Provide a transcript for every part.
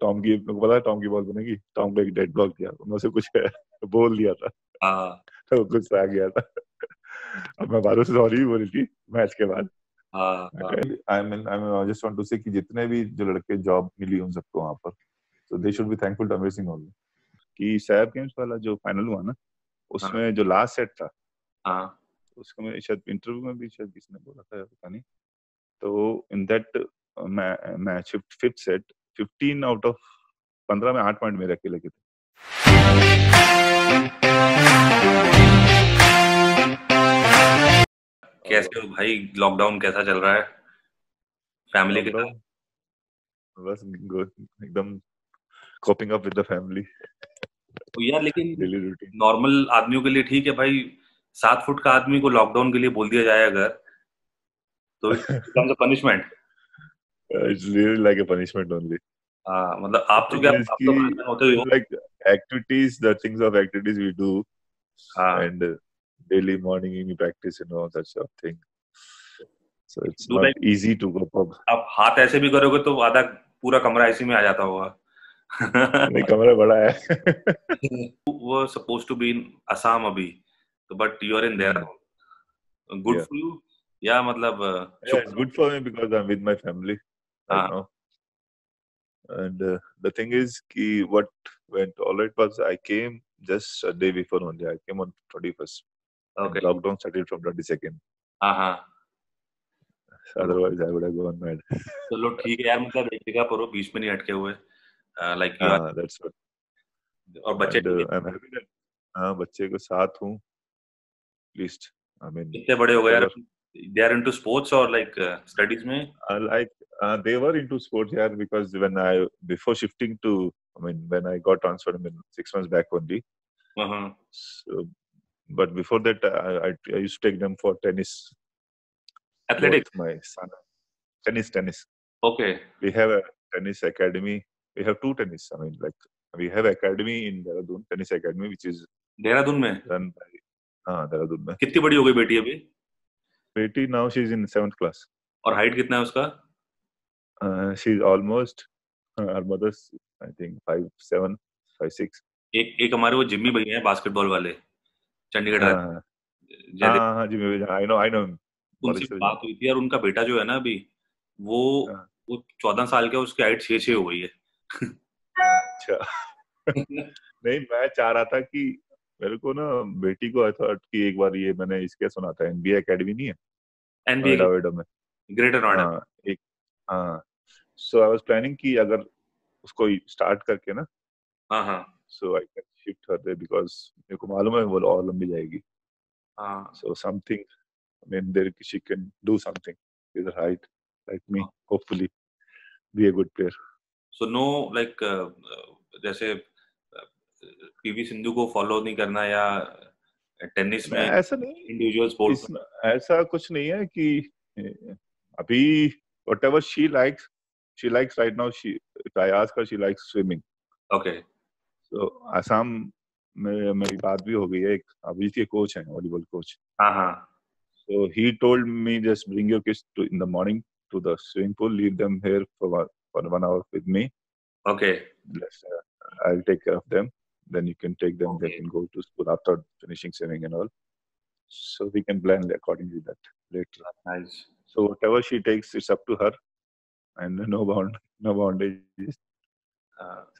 Tom की मेरे को पता है टॉम की बॉल बनेगी। टॉम को एक डेड ब्लॉक दिया। उन्होंने से कुछ बोल दिया था। हाँ। तो कुछ आ गया था। अब मैं बारू से सॉरी भी बोली थी मैच के बाद। हाँ हाँ। I mean I mean just want to say कि जितने भी जो लड़के जॉब मिली उन सबको वहाँ पर। So they should be thankful to amazing only कि सैब गेम्स वाला जो फाइनल हुआ ना उसमें जो लास्ट सेट था हाँ। उसको मैं शायद इंटरव्यू में भी शायद किसी ने बोला था पता नहीं। तो in that match fifth set 15 out of 15 में 8 पॉइंट मेरे अकेले के थे। कैसे हो भाई? लॉकडाउन कैसा चल रहा है? फैमिली के साथ बस एकदम coping up with the family तो यार लेकिन नॉर्मल आदमियों के लिए ठीक है भाई। सात फुट का आदमी को लॉकडाउन के लिए बोल दिया जाए अगर तो a punishment really like a punishment only हाँ मतलब आप तो क्या आप तो होते हो? Like activities the things of activities we do and daily morning in practice and all that sort thing so it's not easy to go pub आप हाथ ऐसे भी करोगे तो आधा पूरा कमरा ऐसे में आ जाता होगा। नहीं कमरा बड़ा है। वो suppose to be in Assam अभी तो but you are in there good for you या मतलब good for me because I am with my family हाँ। And uh, the thing is, ki what went all right was I came just a day before only. I came on 31st. and Lockdown started from 22nd. हाँ हाँ Otherwise, I would have gone mad. चलो ठीक है यार मतलब एक जगह पर हो बीच में नहीं अटके हुए लाइक Ah, that's what. और बच्चे uh, हाँ बच्चे के साथ हूँ. Least I mean, कितने बड़े हो गए यार. दे आर इनटू स्पोर्ट्स और लाइक स्टडीज़ में I like uh, they were into sports yeah because when I before shifting to I mean when I got transferred I mean six months back only. हाँ So, but before that, I, I, I used to take them for tennis. Athletics Both my son, tennis, tennis. Okay We have a tennis academy. We have two tennis. I mean, like we have academy in Dehradun, tennis academy, which is Dehradun में run by हाँ Dehradun में. कितनी बड़ी हो गई बेटी अभी Betty now she's in seventh class. और हाइट कितना है उसका Uh, she's almost uh, her mother's I think five seven, five six. एक एक हमारे वो जिम्मी भैया हैं बास्केटबॉल वाले चंडीगढ़ हाँ हाँ हैं। हाँ हाँ जी मैं I know I know. उनसे बात हुई थी यार उनका बेटा जो है ना अभी वो हाँ। वो चौदह साल का उसकी हाइट छह छह हो गई है अच्छा नहीं मैं चाह रहा था कि मेरे को ना बेटी को आई थॉट कि एक बार ये मैंने इसके सुना था एनबीए एकेडमी नहीं है एनबीए में ग्रेटर नोएडा एक हाँ सो आई वाज प्लानिंग कि अगर उसको स्टार्ट करके ना हाँ हाँ। So I can shift her there because मेरे को मालूम है वो और लंबी जाएगी। हाँ। So something I mean there she can do something with her height like me hopefully be a good player so no like जैसे पीवी सिंधु को फॉलो नहीं करना या टेनिस में ऐसा नहीं। इंडिविजुअल स्पोर्ट्स ऐसा कुछ नहीं है कि अभी whatever she likes she likes right now she if I ask her she likes swimming okay so Assam में मेरी बात भी हो गई है एक अभिजीत के कोच हैं वॉलीबॉल कोच हाँ हाँ so he told me just bring your kids to in the morning to the swimming pool leave them here for one, for one hour with me okay Let's, uh, I'll take care of them then you can take them they Okay. can go to school after finishing swimming and all so we can plan accordingly that later nice So whatever she takes, it's up to her, and no bound, no boundaries.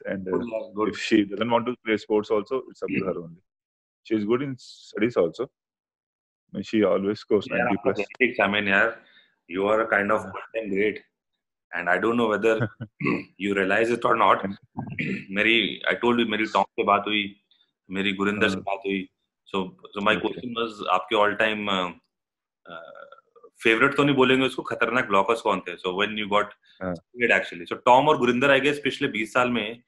And uh, good if she doesn't want to play sports, also it's up to her only. She's good in studies also. I mean, she always goes यार 90 आपका plus. Genetics I mean यार you are kind of golden great and I don't know whether you realise it और not मेरी I told you मेरी Tom से बात हुई मेरी गुरिंदर से हाँ। बात हुई so so my Okay. Question was आपके ऑल टाइम फेवरेट तो नहीं बोलेंगे उसको खतरनाक ब्लॉकर्स कौन थे? सो व्हेन यू गॉट हाँ। एक्चुअली सो टॉम और गुरिंदर आई गेस पिछले 20 साल में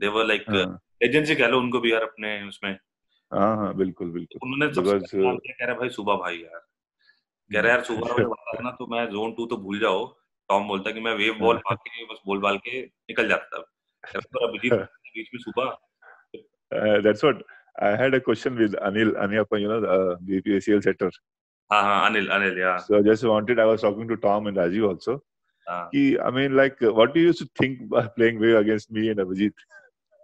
दे वर लाइक हाँ। एजेंसी कह लो उनको भी यार अपने उसमें। हाँ हाँ बिल्कुल बिल्कुल। उन्होंने सबसे कह रहा भाई सुबह भाई यार। कह रहा यार सुबह बता ना तो मैं जोन टू तो भूल जाओ। टॉम बोलता कि मैं वेव बॉल मार के बस बॉल बाल के निकल जाता था। पर अभिजीत बीच में सुबह। Uh, that's what I had a question with Anil Aniappa, you know, the uh, setter. हाँ हाँ अनिल अनिल यार So just wanted, I was talking to Tom and Rajiv also. हाँ। कि I mean like what do you used to think by playing Wave against me and Abhijit?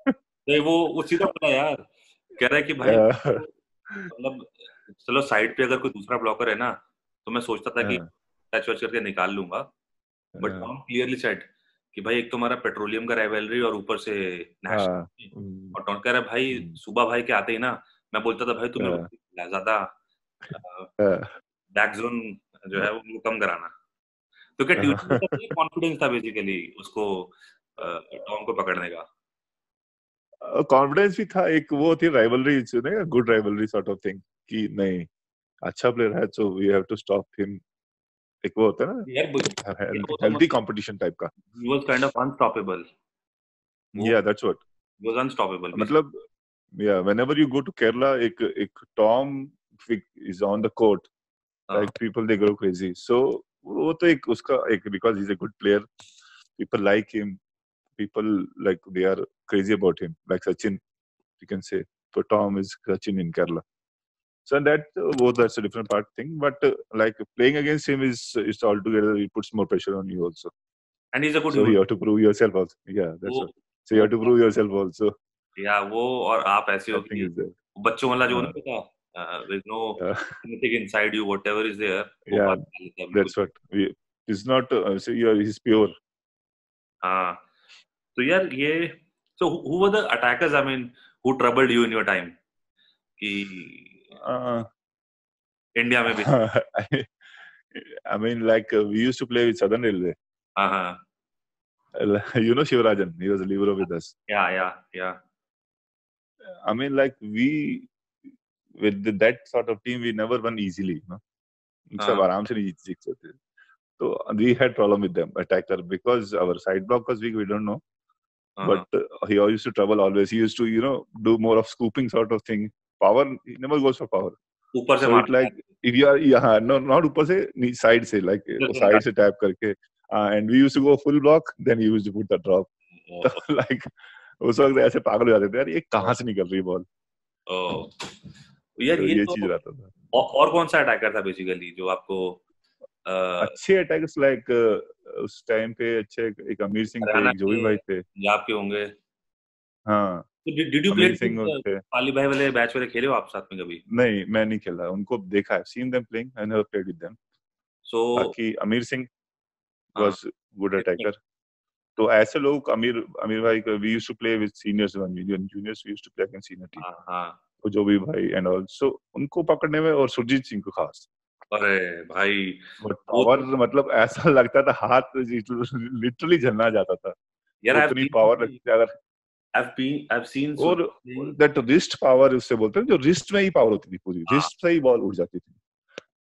नहीं वो वो सीधा बोला यार। कह रहा है कि भाई मतलब चलो साइड पे अगर कोई दूसरा ब्लॉकर है ना तो मैं सोचता था कि हाँ, टच वच करके निकाल लूँगा। बट हाँ, टॉम क्लियरली सेड कि भाई एक तो हमारा पेट्रोलियम का राइवलरी और ऊपर से नेशनल हाँ, हम्म, और टॉन कह रहा है भाई हम्म, सुबह भाई के आते ही ना मैं बोलता था भाई तुम हाँ, ज़्यादा। हाँ, बैक जोन जो है वो कम कराना। तो क्या हाँ। ट्यूशन कॉन्फिडेंस था बेसिकली उसको टॉम को पकड़ने का? कॉन्फिडेंस भी था एक वो थी rivalry good rivalry sort of thing कि नहीं अच्छा प्लेयर है so we have to stop him एक वो होता है ना हेल्दी कंपटीशन टाइप का। he was kind of unstoppable वो या दैट्स व्हाट was unstoppable मतलब या whenever you go to Kerala एक एक Tom is on the court हाँ, like people they go crazy so वो तो एक उसका एक because he's a good player people like him people like they are crazy about him like Sachin you can say so Tom is Sachin in Kerala so that uh, that's a different part thing but uh, like playing against him is is altogether it puts more pressure on you also and he's a good so you have to prove yourself also yeah that's वो what so you have to prove yourself also या वो और आप ऐसे हो कि बच्चों वाला जो हाँ। नहीं Uh, there's no uh, anything inside you. Whatever is there. Yeah, that's what. We, it's not. Uh, so you are, he's pure. Ah. So yeah, yeah. So who, who, were the attackers? I mean, who troubled you in your time? Ki, uh, India maybe. I, I mean, like uh, we used to play with Southern Railway. Uh-huh. you know Shivraj, he was a lever with us. Yeah, yeah, yeah. I mean, like we with that sort of team we never won easily know सब हाँ। आराम से नहीं जीत सकते तो we had problem with them attacker because our side block was weak we don't know हाँ, but uh, he used to trouble always he used to you know do more of scooping sort of thing power he never goes for power ऊपर से मार like if you are yeah no not ऊपर से नी- side से like वो Just side से tap करके uh, and we used to go full block then he used to put the drop O, like उस वक्त ऐसे पागल हो जाते थे यार ये कहाँ से निकल रही बॉल यार तो ये ये तो चीज़ रहता था और, और कौन सा अटैकर था बेसिकली जो आपको अ, अच्छे अटैकर्स लाइक उस टाइम पे अच्छे एक अमीर सिंह थे जोगी के- भाई थे। पंजाब के होंगे। हाँ। डिड यू प्ले पाली भाई वाले बैच वाले खेले हो आप साथ में कभी? नहीं मैं नहीं खेला उनको देखा है seen them playing I never played with them so बाकी Amir Singh. Was good attacker तो ऐसे लोग अमीर अमीर भाई का we used to play with seniors one juniors we used to play against senior team हाँ। जो भी भाई एंड ऑल ऑल्सो उनको पकड़ने में और सुरजीत सिंह को खास। अरे भाई पावर मतलब ऐसा लगता था हाथ लिटरली जलना जाता था। यार उतनी seen- पावर लगती थी अगर I've been I've seen और दैट रिस्ट पावर उससे बोलते हैं जो रिस्ट में ही पावर होती थी पूरी हाँ। रिस्ट से ही बॉल उड़ जाती थी।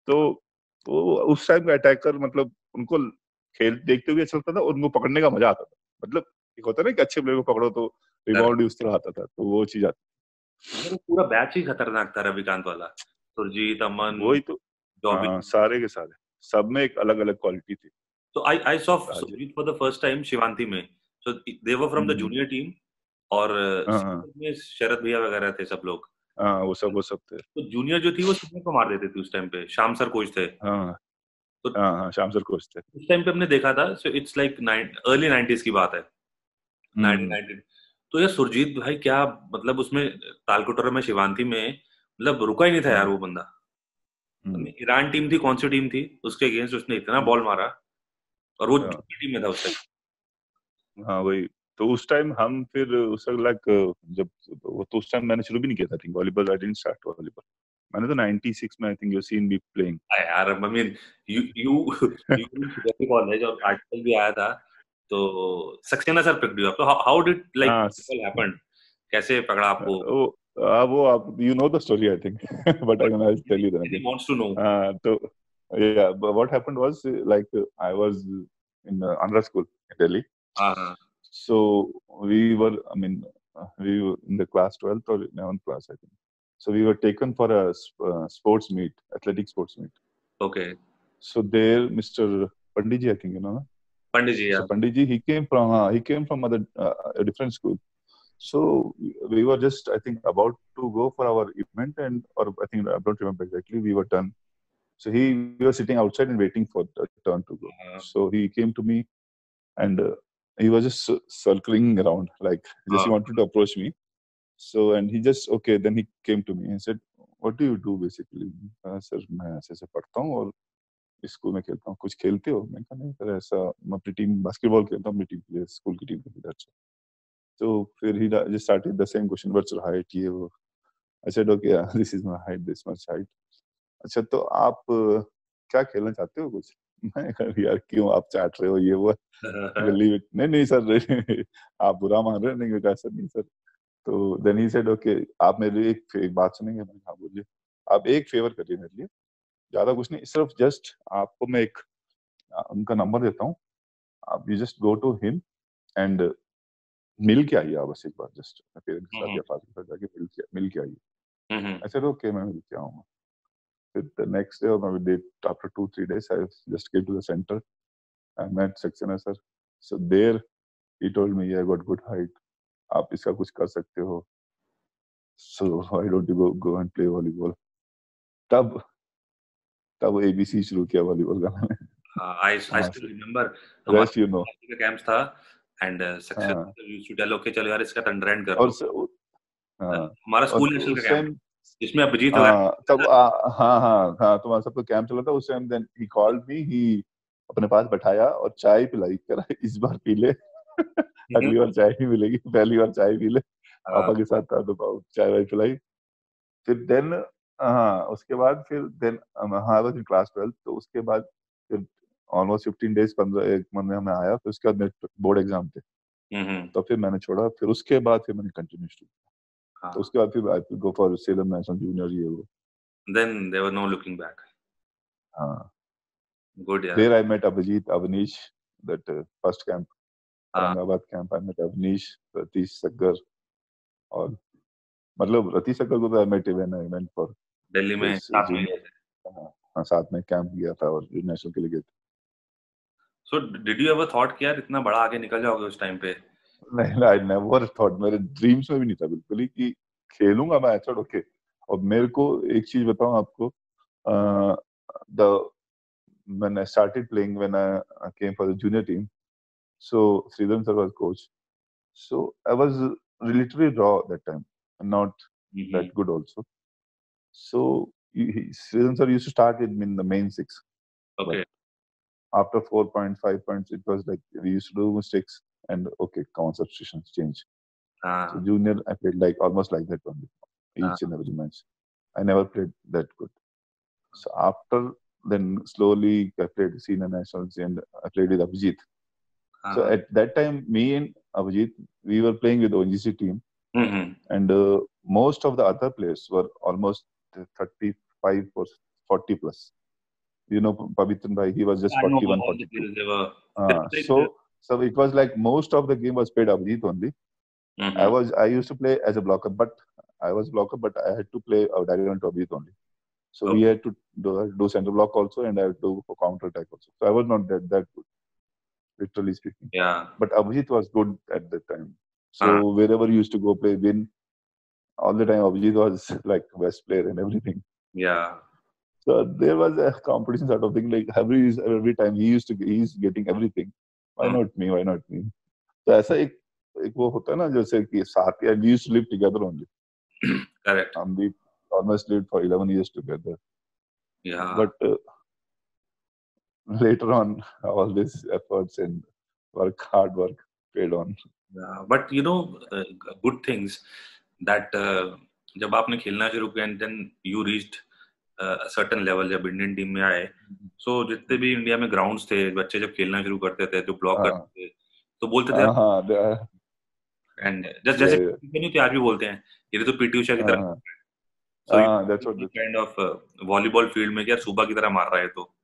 तो वो उस टाइम का अटैकर मतलब उनको खेल देखते हुए अच्छा लगता था और उनको पकड़ने का मज़ा आता था। मतलब एक होता है ना कि अच्छे प्लेयर को पकड़ो तो रिबाउंड ही उस तरह आता था तो वो चीज़ आती पूरा बैच ही खतरनाक था रविकांत वाला। सुरजीत अमन वही तो। जॉबी हाँ, सारे के सारे। सब में एक अलग अलग क्वालिटी थी। तो I I saw Surjeet for the first time Shivanti में। So they were from the. Junior team और हाँ, हाँ। में शरद भैया वगैरह थे सब लोग। हाँ वो सब वो सब थे। तो जूनियर जो थी वो सीनियर को मार देते थे उस टाइम पे। श्याम सर कोच थे। हाँ तो- हाँ हाँ शाम सर कोच थे। उस टाइम पे हमने देखा था। So it's like early nineties की बात है। हम्म, 1990 तो यार सुरजीत भाई क्या मतलब उसमें तालकोटरा में शिवांती में मतलब रुका ही नहीं था यार वो बंदा हम्म, ईरान टीम थी कौन सी टीम थी उसके अगेंस्ट उसने इतना बॉल मारा और वो हाँ। टीम में था उस टाइम हाँ वही तो उस टाइम हम फिर उस लाइक जब वो तो उस टाइम मैंने शुरू भी नहीं किया था think volleyball I didn't start volleyball मैंने तो 96 में I think you seen me playing यार I mean you you you college और आर्टिकल भी आया था तो सक्सेना सर पकड़ियो आप तो how did like simple happened कैसे पकड़ा आपको? आ, वो आप you know the story I think but I gonna tell you that wants to know तो या what happened was like I was in Andhra school in Delhi so we were I mean we in the class 12th और 11th class I think so we were taken for a uh, sports meet athletic sports meet. Okay. So there mr pandiji i think you know no? Pandit ji So यार Panditji, he came from uh, he came from other uh, a different school. So we- we were just, I think, about to go for our event, and or I think I don't remember exactly. We were done. So he we were sitting outside and waiting for the turn to go. Uh-huh. So he came to me, and uh, he was just cir- circling around, like just he Ah. wanted to approach me. So and he just okay. Then he came to me and said, "What do you do basically?" Uh, sir मैं ऐसे ऐसे पढ़ता हूँ और school में खेलता हूँ। कुछ खेलते हो? मैं कहा नहीं सर ऐसा मैं अपनी टीम बास्केटबॉल खेलता हूँ अपनी टीम के लिए स्कूल की टीम के लिए all." तो फिर he just started the same question what's your height? ये वो। Said okay yeah, this is my height this much height. अच्छा तो आप क्या खेलना चाहते हो कुछ? मैं कहा यार क्यों आप चाट रहे हो? ये वो गली नहीं नहीं सर आप बुरा मान रहे हैं? नहीं कहा सर नहीं सर. तो देन ही सेड ओके आप मेरे लिए एक, एक बात सुनेंगे? मैंने कहा बोलिए। आप एक फेवर करिए मेरे लिए। ज़्यादा कुछ नहीं सिर्फ़ जस्ट आपको मैं एक उनका नंबर देता हूँ। आप you just go to him and मिल के आइए आप बस एक बार जस्ट हम्म। पेरेंट्स मिल के आइए। ऐसे तो ओके मैं मिल के आऊँगा। फिर द नेक्स्ट डे और मैं day after two three days I just get to the I met Saxena sir so there he told me I got good height आप इसका कुछ कर सकते हो। So I don't go and play volleyball तब तब ABC शुरू किया वॉलीबॉल का मैंने। हाँ, I I हाँ, still remember rest you know था एंड सक्सेस हाँ। यूज्ड टू टेल ओके चलो यार इसका रेंट कर और हाँ। हमारा स्कूल नेशनल का कैंप जिसमें अभिजीत हाँ तब आ, हाँ हाँ हाँ तुम्हारा सबका कैंप चला था। उस time then he called me he अपने पास बैठाया और चाय पिलाई। कर इस बार पी ले। अगली बार चाय नहीं मिलेगी पहली बार चाय पी ले। पापा के साथ था तो चाय वाय पिलाई। फिर देन हाँ उसके बाद फिर देन हाँ आई वाज इन क्लास 12 तो उसके बाद फिर ऑलमोस्ट 15 डेज़ 15 एक महीने में आया फिर उसके बाद मेरे बोर्ड एग्ज़ाम थे। हम्म तो फिर मैंने छोड़ा फिर उसके बाद फिर मैंने कंटिन्यू किया। हाँ। तो उसके बाद फिर I go for Salem national junior ये वो। Then there were no looking back हाँ। गुड यार There I met Abhijit, Avnish, that uh, first camp, हाँ। Aurangabad camp. I met Avnish, Saggar, और मतलब रतीश अग्गर को तो I met when I went for Delhi में साथ में junior, हाँ, साथ में कैंप गया था और नेशनल के लिए गए थे। So did you ever thought कि यार इतना बड़ा आगे निकल जाओगे उस टाइम पे? नहीं आई नेवर थॉट मेरे ड्रीम्स में भी नहीं था बिल्कुल ही कि खेलूँगा मैं अच्छा ओके और मेरे को एक चीज़ बताऊँ आपको the when I started playing when I, I came for the junior team so Sridhar sir was coach so I was relatively raw that time not mm-hmm. that good also. So Sridhan sir used to start with in the main six. Okay. After 4.5 points, it was like we used to do mistakes and okay, come on, substitutions change. Ah. So junior, I played like almost like that one. Ah. each ah. and every match. I never played that good. So after then slowly I played senior nationals and I played with Abhijit. Ah. So at that time, me and Abhijit, we were playing with the ONGC team. Mm-hmm. And uh, most of the other players were almost 35 or 40 plus. You know, Pavitran Bhai, he was just I 41, 42. The were... uh, so, so it was like most of the game was played Abhijit only. Mm-hmm. I was I used to play as a blocker, but I was blocker, but I had to play Avdari and Abhijit only. So okay. we had to do, do center block also, and I had to do counter attack also. So I was not that that good, literally speaking. Yeah. But Abhijit was good at that time. So Ah. wherever he used to go play, win all the time. Abhijit was like best player and everything. yeah So there was a competition sort of thing. Like every every time he used to he's getting everything. Why Hmm. not me? Why not me? तो ऐसा एक एक वो होता है ना जैसे कि साथ या we used to live together only. correct Um, we almost lived for 11 years together. yeah But uh, later on, all these efforts and work, hard work paid on. Yeah, but you know, uh, good things that uh, जब आपने खेलना शुरू किया and then you reached certain level जब Indian team में आए सो जितने भी इंडिया में ग्राउंड्स थे बच्चे जब खेलना शुरू करते थे जो ब्लॉक हाँ। करते थे तो बोलते थे हाँ हाँ the- एंड जस्ट जैसे Yeah, नहीं आज भी बोलते हैं ये तो पीटी उषा की हाँ तरह हाँ। So हाँ, काइंड ऑफ़ वॉलीबॉल फ़ील्ड में क्या सुबह की तरह मार रहा है तो।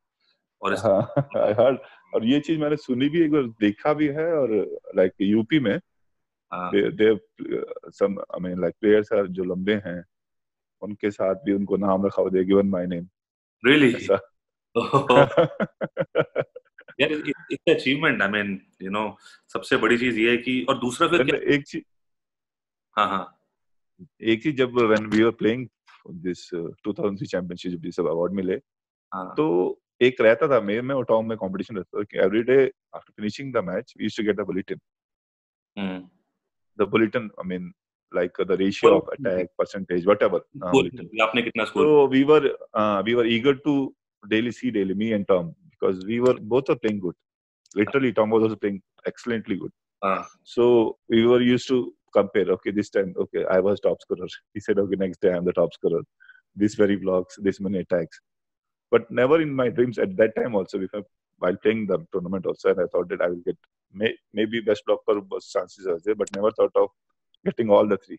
और और ये चीज़ मैंने सुनी भी एक बार देखा भी है और लाइक like, यूपी में I mean like players are जो लंबे हैं उनके साथ भी उनको नाम रखा हुआ गिवन माय नेम ऐसा। यार it's achievement I mean you know सबसे बड़ी चीज़ ये है कि और दूसरा फिर एक चीज़ हाँ हाँ। एक चीज़ जब we were playing this uh, 2003 championship जब ये सब अवार्ड मिले हाँ। तो एक रहता था मई में और टॉम में कंपटीशन रहता था every day after finishing the match we to get a bulletin the bulletin I mean like the ratio of attack percentage whatever आपने कितना score so we were we were eager to daily see daily me and Tom because we were both are playing good literally Tom was also playing excellently good so we were used to compare okay this time okay i was top scorer. He said okay next day i am the top scorer. This very blocks this many attacks. But never in my dreams at that time also if while playing the tournament also and i thought that i will get may, maybe best blocker chances are there but never thought of getting all the three.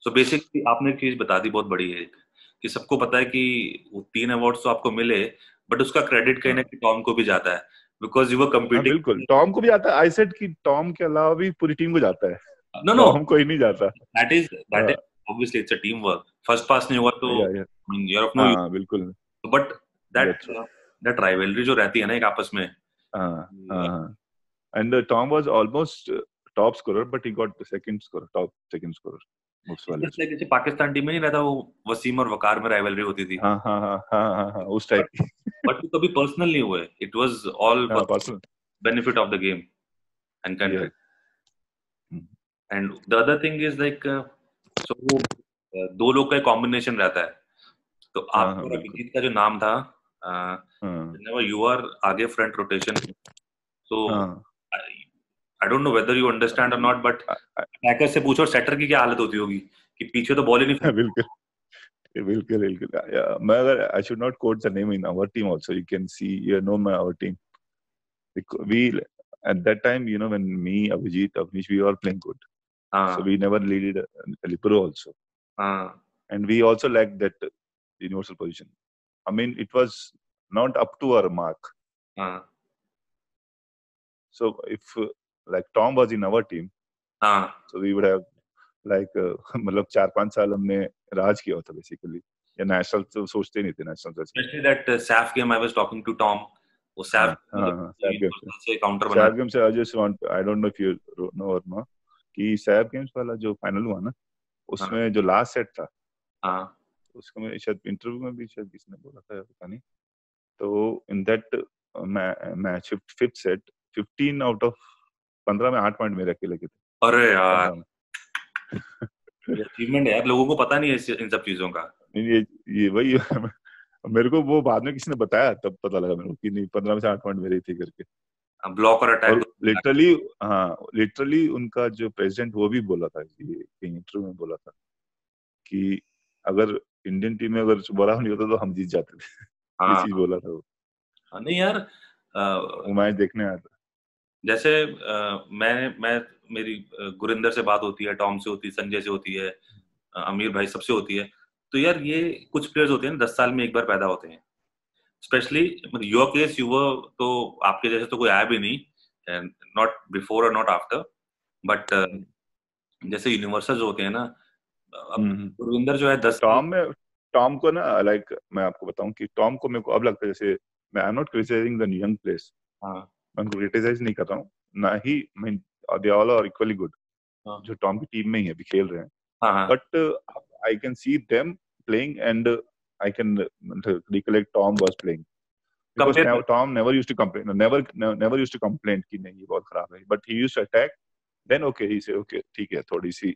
So basically आपने एक चीज़ बता दी बहुत बड़ी है कि सबको पता है कि वो तीन अवार्ड्स तो आपको मिले बट उसका क्रेडिट कहीं ना कहीं टॉम को भी जाता है बिकॉज़ यू वर हाँ, बिल्कुल। टॉम को भी आता है। आई सेड कि टॉम के अलावा भी पूरी टीम को जाता है। नो नो टॉम को ही नहीं जाता। That is that is obviously it's a team work first pass नहीं हुआ तो या आर ऑफ़ नो बिल्कुल। बट दैट राइवलरी जो रहती है ना एक आपस में। हाँ हाँ हाँ। And Tom was almost uh, top scorer but he got the second scorer top second scorer most वाले जैसे पाकिस्तान टीम में नहीं रहता वो वसीम और वकार में राइवलरी होती थी। हाँ हाँ हाँ हाँ हाँ हाँ उस टाइप बट वो कभी पर्सनल नहीं हुए। इट वाज ऑल हाँ personal benefit of the game and country. Mhm. And the other thing is like uh, so वो दो लोग का कॉम्बिनेशन रहता है। तो हाँ, आपका हाँ। अभिजीत का जो नाम था uh, हाँ whenever you are आगे फ्रंट रोटेशन so हाँ I don't know whether you understand or not but I- I- attacker से पूछो सेटर की क्या हालत होती होगी कि पीछे तो बॉल ही नहीं बिल्कुल बिल्कुल बिल्कुल मैं अगर I should not quote the name in our team also you can see you know my our team we at that time you know when me Abhijit Avnish we were all playing good हाँ so we never needed a, a libero also हाँ and we also lacked that universal position. I mean, it was not up to our mark. हाँ So if uh, like Tom was in our team, हाँ so we would have like uh, मतलब चार पाँच साल हमने राज किया होता basically या नेशनल तो सोचते नहीं थे national that uh, SAF game I was talking to Tom वो हाँ, हाँ, हाँ, game से। काउंटर बना सैब गेम से I just want I don't know if you know और नो कि सैब गेम्स वाला जो फाइनल हुआ ना उसमें जो लास्ट सेट था हाँ उसको मैं शायद इंटरव्यू में भी शायद किसी ने बोला था पता नहीं। तो in that match fifth set 15 out of 15 में 8 पॉइंट मेरे अकेले के थे। अरे यार। 15 अचीवमेंट है यार लोगों को पता नहीं है इन सब चीज़ों का। नहीं, ये ये वही मेरे को वो बाद में किसी ने बताया तब पता लगा मेरे को कि नहीं 15 में से 8 पॉइंट मेरे ही थे करके। ब्लॉक और अटैक लिटरली हाँ लिटरली उनका जो प्रेसिडेंट वो भी बोला था कि कहीं इंटरव्यू में बोला था कि अगर इंडियन टीम में अगर बोला नहीं होता तो हम जीत जाते थे। हाँ। चीज़ बोला था वो। हाँ, नहीं यार वो मैच देखने आया था। जैसे अ, मैं मैं मेरी गुरिंदर से बात होती है टॉम से होती है संजय से होती है अमीर भाई सबसे होती है। तो यार ये कुछ प्लेयर्स होते हैं दस साल में एक बार पैदा होते हैं। स्पेशली योर केस युवा तो आपके जैसे तो कोई आया भी नहीं नॉट बिफोर और नॉट आफ्टर बट जैसे यूनिवर्सल होते हैं ना। गुरविंदर हम्म, हम्म। जो है दस टॉम में टॉम को ना लाइक मैं आपको बताऊँ कि टॉम को मेरे को अब लगता है जैसे मैं I not criticising the young place मैं उनको क्रिटिसाइज नहीं कर रहा ना ही मैं they all are equally good जो टॉम की टीम में ही अभी खेल रहे हैं। But I can see them playing and I can recollect Tom was playing Tom never used to complain never never used to complain कि नहीं ये बहुत खराब है। But he used to attack then okay ही से ओके ठीक है थोड़ी सी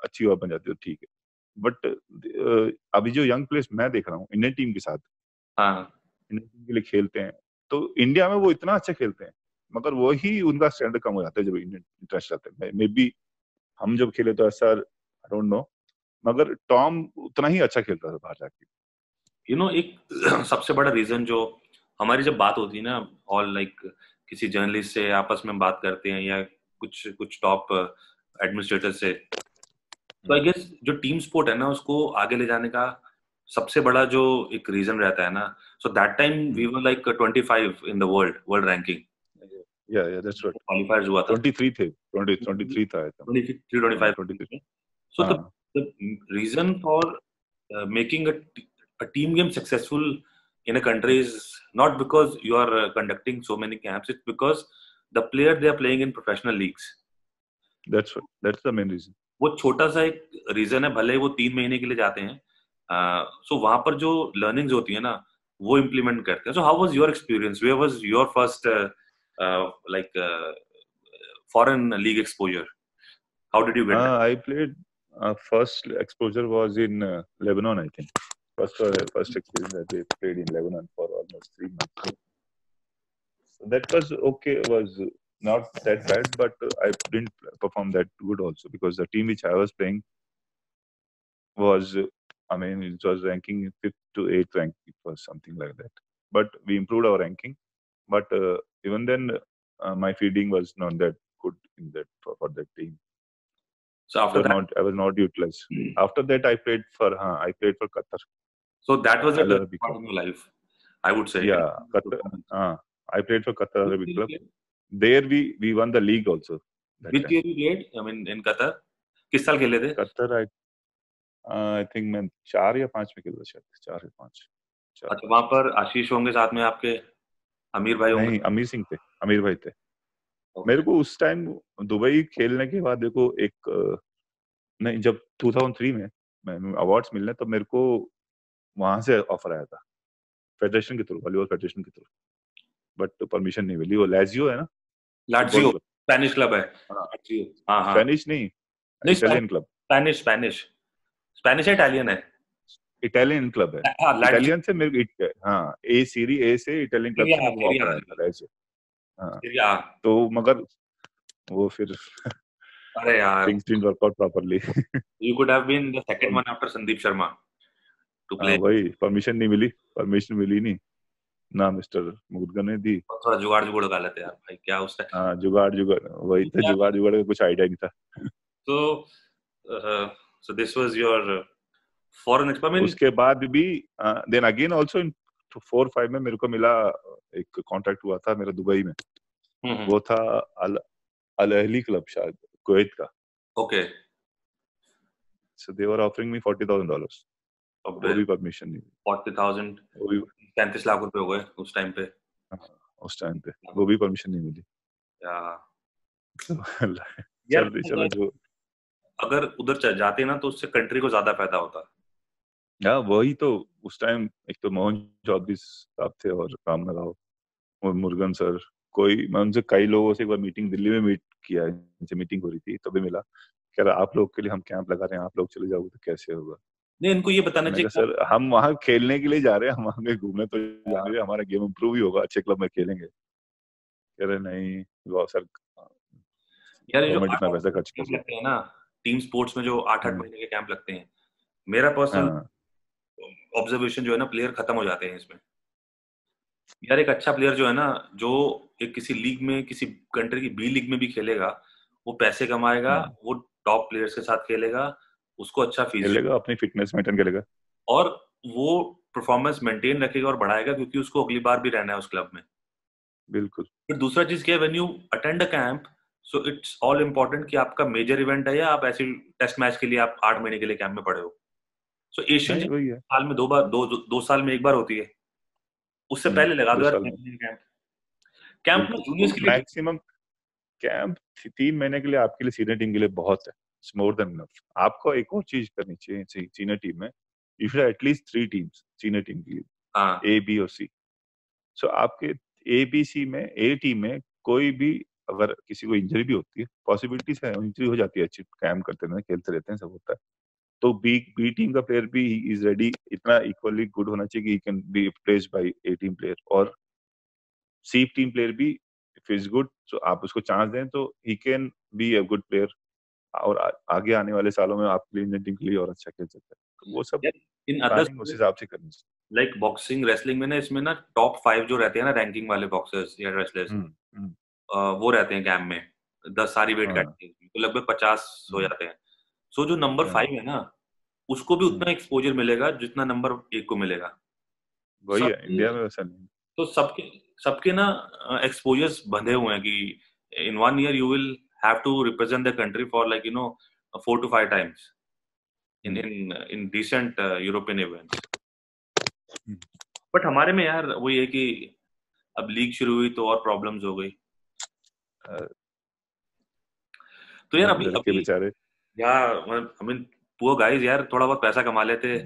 अच्छी ओवर बन जाती है ठीक है. Uh, अभी जो यंग प्लेयर्स मैं देख रहा हूँ इंडियन टीम के साथ हाँ। इंडियन टीम के लिए खेलते हैं तो इंडिया में वो इतना अच्छा खेलते हैं मगर वही उनका स्टैंडर्ड कम हो जाता है जब इंडियन इंटरेस्ट आते हैं। मे बी हम जब खेले तो ऐसा आई डोंट नो मगर टॉम उतना ही अच्छा खेलता था बाहर जाके। यू नो एक सबसे बड़ा रीजन जो हमारी जब बात होती है ना ऑल लाइक किसी जर्नलिस्ट से आपस में बात करते हैं या कुछ कुछ टॉप एडमिनिस्ट्रेटर से तो आई गेस जो टीम स्पोर्ट है ना उसको आगे ले जाने का सबसे बड़ा जो एक रीजन रहता है ना so that time we were like 25 in the world world ranking या या दैट्स राइट क्वालीफायर्स हुआ था। 23 थे 20 23 था I think 25 23 so the reason for making a team game successful in a country is not because you are conducting so many camps it's because the player they are playing in professional leagues that's that's the main reason वो छोटा सा एक reason है भले वो तीन महीने के लिए जाते हैं सो वहाँ पर जो लर्निंग्स होती है ना वो इम्प्लीमेंट करते हैं so how was your experience where was your first like how did you get uh, i played uh, first exposure was in uh, lebanon i think first uh, first experience that i played in lebanon for almost three months so that was okay was not that bad but i didn't perform that good also because the team which i was playing was I mean, it was ranking fifth to eighth rank. It was something like that. But we improved our ranking. But uh, even then, uh, my feeding was not that good in that for, for that team. So after that, not, I was not utilized. Mm. After that, I played for uh, I played for Qatar. So that was a part of your life, I would say. Yeah, Qatar, uh, I played for Qatar Arabic Club. There we we won the league also. Which year you played? I mean, in Qatar. किस साल खेले थे? Qatar I I think मैं चार या पाँच में खेला शायद चार या पाँच। अच्छा वहाँ पर आशीष होंगे साथ में आपके? अमीर भाई होंगे? नहीं अमीर सिंह थे अमीर भाई थे। मेरे को उस टाइम दुबई खेलने के बाद देखो एक नहीं जब 2003 में मैं अवार्ड्स मिलने तो मेरे को वहाँ से ऑफ़र आया था। फेडरेशन के थ्रू वॉलीबॉल फेडरेशन के थ्रू बट परमिशन नहीं मिली। वो लैजियो है ना? लाजियो स्पेनिश क्लब है। हाँ। हाँ। स्पेनिश नहीं Italian club. Spanish Spanish. Spanish Italian है? इटालियन क्लब है। इटालियन हाँ, से मेरे हाँ ए सीरी ए से इटालियन क्लब से हाँ तो मगर वो फिर अरे यार। Things didn't work out properly you could have been the second one after Sandeep Sharma to play वही परमिशन नहीं मिली परमिशन मिली नहीं। ना मिस्टर मुगदर ने दी। थोड़ा जुगाड़ जुगाड़ लगा लेते यार भाई क्या उस टाइम हाँ जुगाड़ जुगाड़ वही था जुगाड़ जुगाड़ का कुछ आइडिया नहीं था। तो this was your uh, foreign experiment. उसके बाद भी then again also in four five में मेरे को मिला एक कॉन्ट्रैक्ट हुआ था मेरा दुबई में। mm-hmm. वो था अल अल अहली क्लब शायद कुवैत का। Okay so they were offering me 40000 dollars वो भी परमिशन नहीं। 40000 वो भी 35 लाख रुपए हो गए उस टाइम पे। उस टाइम पे। वो भी परमिशन नहीं मिली। या। चल चलो जो अगर उधर जाते ना तो उससे कंट्री को ज़्यादा फ़ायदा होता। हाँ वही तो उस टाइम एक तो मोहन चौधरी साहब थे और राम राव और मुर्गन सर कोई मैं उनसे कई लोगों से एक बार मीटिंग दिल्ली में मीट किया इनसे मीटिंग हो रही थी तभी मिला। कह रहा आप लोग के लिए हम कैंप लगा रहे हैं आप लोग चले जाओगे तो कैसे होगा? नहीं इनको ये बताना चाहिए सर हम वहाँ खेलने के लिए जा रहे हैं हम वहाँ घूमने तो जा रहे हैं हमारा गेम इम्प्रूव ही होगा अच्छे क्लब में खेलेंगे कह रहे नहीं सर यार ये जो इतना पैसा खर्च करते हैं ना टीम स्पोर्ट्स में जो आठ आठ हाँ। महीने के कैंप लगते हैं मेरा पर्सनल ऑब्जर्वेशन हाँ। जो है ना प्लेयर खत्म हो जाते हैं इसमें यार एक अच्छा प्लेयर जो है ना जो एक किसी लीग में किसी कंट्री की बी लीग में भी खेलेगा वो पैसे कमाएगा हाँ। वो टॉप प्लेयर्स के साथ खेलेगा उसको अच्छा फ़ीस खेलेगा अपनी फिटनेस मेंटेन करेगा। और वो परफॉर्मेंस मेंटेन रखेगा और बढ़ाएगा क्योंकि उसको अगली बार भी रहना है उस क्लब में। बिल्कुल। फिर दूसरा चीज़ क्या है when you attend a camp so it's all important कि आपका मेजर इवेंट है या आप ऐसे टेस्ट मैच के लिए आप आठ महीने के लिए कैंप में पड़े हो। सो एशियन साल में दो बार दो, दो दो साल में एक बार होती है। उससे हम्म, पहले लगा दो कैंप कैंप में। जूनियर्स के लिए मैक्सिमम कैंप तीन महीने के लिए आपके लिए सीनियर टीम के लिए बहुत है। इट्स मोर देन इनफ आपको एक और चीज़ करनी चाहिए सीनियर टीम में you should at least three teams senior team के लिए। ए बी और सी सो आपके ए बी सी में ए टीम में कोई भी अगर किसी को इंजरी भी होती है पॉसिबिलिटीज है इंजरी हो जाती है अच्छी कैम करते रहते खेलते रहते हैं सब होता है। तो बी बी टीम का प्लेयर भी इज़ रेडी इतना इक्वली गुड होना चाहिए कि he can be placed by A team player और सी टीम प्लेयर भी इफ़ इज़ गुड सो आप उसको चांस दें तो he can be a good player और आ, आगे आने वाले सालों में आपके लिए इंडियन टीम के लिए और अच्छा खेल सकता है। तो वो सब इन अदर उस हिसाब से करनी चाहिए। लाइक बॉक्सिंग रेसलिंग में ना इसमें ना टॉप फाइव जो रहते हैं ना रैंकिंग वाले बॉक्सर्स या रेसलर्स वो रहते हैं कैंप में। दस सारी वेट हाँ। कैटेगरी तो लगभग पचास हो जाते हैं। सो जो नंबर हाँ। फाइव है ना उसको भी उतना एक्सपोजर मिलेगा जितना नंबर एक को मिलेगा। वही है इंडिया में वैसा नहीं तो सबके सबके ना एक्सपोजर्स बंधे हुए हैं कि in one year you will have to represent the country for like you know four two five times in in in decent European events but हमारे में यार वो ये कि अब लीग शुरू हुई तो और प्रॉब्लम्स हो गई। तो यार अभी अभी बेचारे। यार आई मीन पुअर गाइस यार थोड़ा बहुत पैसा कमा लेते।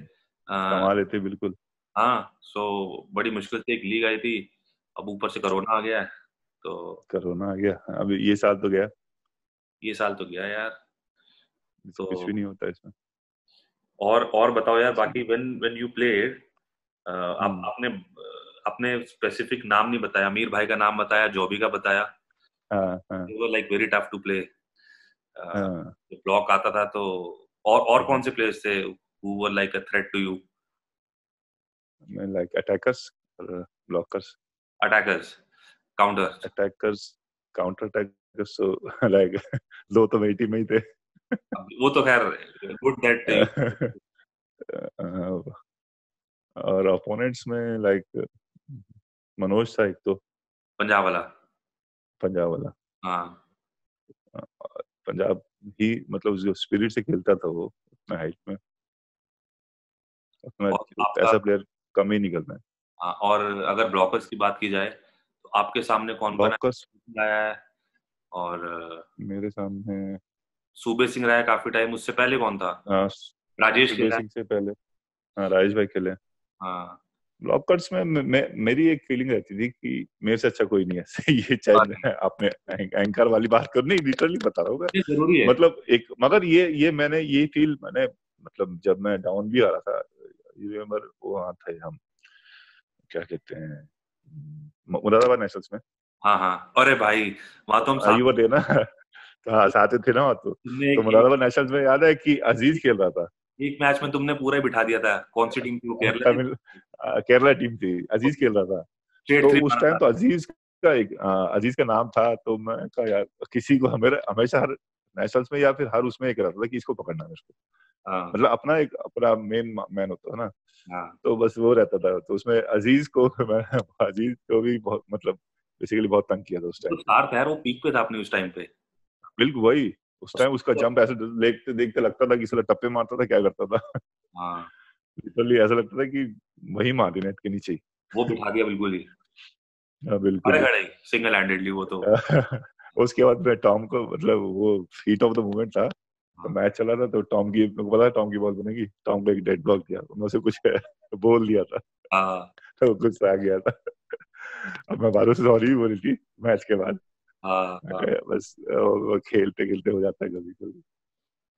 कमा लेते बिल्कुल। हाँ सो बड़ी मुश्किल से एक लीग आई थी। अब ऊपर से कोरोना आ गया तो कोरोना आ गया। अभी ये साल तो गया। ये साल तो गया यार। तो कुछ भी नहीं होता इसमें। और और बताओ यार बाकी व्हेन व्हेन यू प्लेड आप आपने अपने स्पेसिफिक नाम नहीं बताया अमीर भाई का नाम बताया जॉबी का बताया। Like very tough to play block आता था तो और और कौन से प्लेयर्स थे who were like a threat to you मैं like attackers blockers attackers counter attackers counter attackers so like दो तो मेरी टीम में ही थे वो तो खैर गुड दैट और ओपोनेंट्स में लाइक मनोज था एक तो। पंजाब वाला। पंजाब वाला। हाँ। पंजाब ही मतलब जो स्पिरिट से खेलता था वो उतना हाइट में। उतना ऐसा प्लेयर कम ही निकलता है। हाँ, और अगर ब्लॉकर्स की बात की जाए तो आपके सामने कौन ब्लॉकर्स आया है? और मेरे सामने सूबे सिंह रहा है काफ़ी टाइम उससे पहले कौन था? हाँ, राजेश सिंह से पहले। हाँ राजेश भाई खेले। हाँ। ब्लॉकर्स में मे, मेरी एक फीलिंग रहती थी कि मेरे से अच्छा कोई नहीं है। ये चाहे आपने एंकर वाली बात कर नहीं लिटरली बता रहा हूँ मतलब एक मगर ये ये मैंने ये फील मैंने मतलब जब मैं डाउन भी आ रहा था रिमेम्बर वो वहाँ थे हम क्या कहते हैं मुरादाबाद नेशनल्स में। हाँ हाँ। अरे भाई वहाँ तो हम साथ थे ना तो हाँ साथ थे ना तो। तो मुरादाबाद नेशनल्स में याद है कि अज़ीज़ खेल रहा था? एक मैच में तुमने पूरा ही बिठा दिया था। कौन सी टीम थी वो? केरला तमिल केरला टीम थी। अज़ीज़ खेल रहा था। तो उस टाइम तो अज़ीज़ का एक अज़ीज़ का नाम था। तो मैं कहा यार किसी को हमें हमेशा हर नेशनल्स में या फिर हर उसमें एक रहता था कि इसको पकड़ना है उसको। हाँ। मतलब अपना एक अपना मेन मैन होता है ना। हाँ। तो बस वो रहता था। तो उसमें अज़ीज़ को मैं अज़ीज़ को भी बहुत मतलब बेसिकली बहुत तंग किया था उस टाइम तो वो पीक पे था अपने उस टाइम पे। बिल्कुल वही उस टाइम उसका जंप ऐसे देखते देखते लगता था कि इसलिए टप्पे मारता था क्या करता था? हाँ। लिटरली ऐसा लगता था कि वही मार दी नेट के नीचे ही। वो बिठा दिया बिल्कुल ही। हाँ बिल्कुल। अरे खड़े सिंगल हैंडेडली वो तो। उसके बाद मैं टॉम को मतलब वो हीट ऑफ़ द मोमेंट था। तो मैच चला था तो टॉम की मेरे को पता है टॉम की बॉल बनेगी। टॉम को एक डेड ब्लॉक दिया उन्होंने कुछ बोल दिया था। हाँ। तो कुछ आ गया था। अब मैं बारू से सॉरी भी बोली थी मैच के बाद। हाँ, हाँ। बस वो खेलते खेलते हो जाता है कभी कभी।